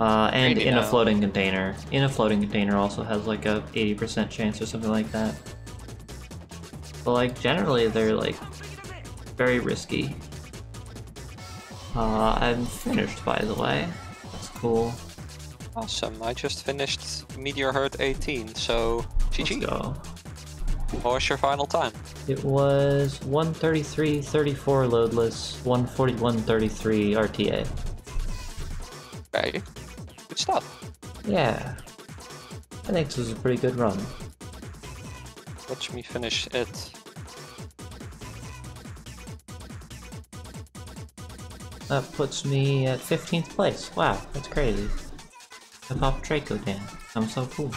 uh and in a floating container, in a floating container also has like a eighty percent chance or something like that. But like generally they're like very risky. Uh, I'm finished by the way. That's cool. Awesome, I just finished Meteor Herd 18, so Let's go. What was your final time? It was 133.34 loadless, 141.33 RTA. Okay, good stuff. Yeah. I think this was a pretty good run. Watch me finish it. That puts me at 15th place. Wow, that's crazy. I popped Draco Dan. I'm so cool.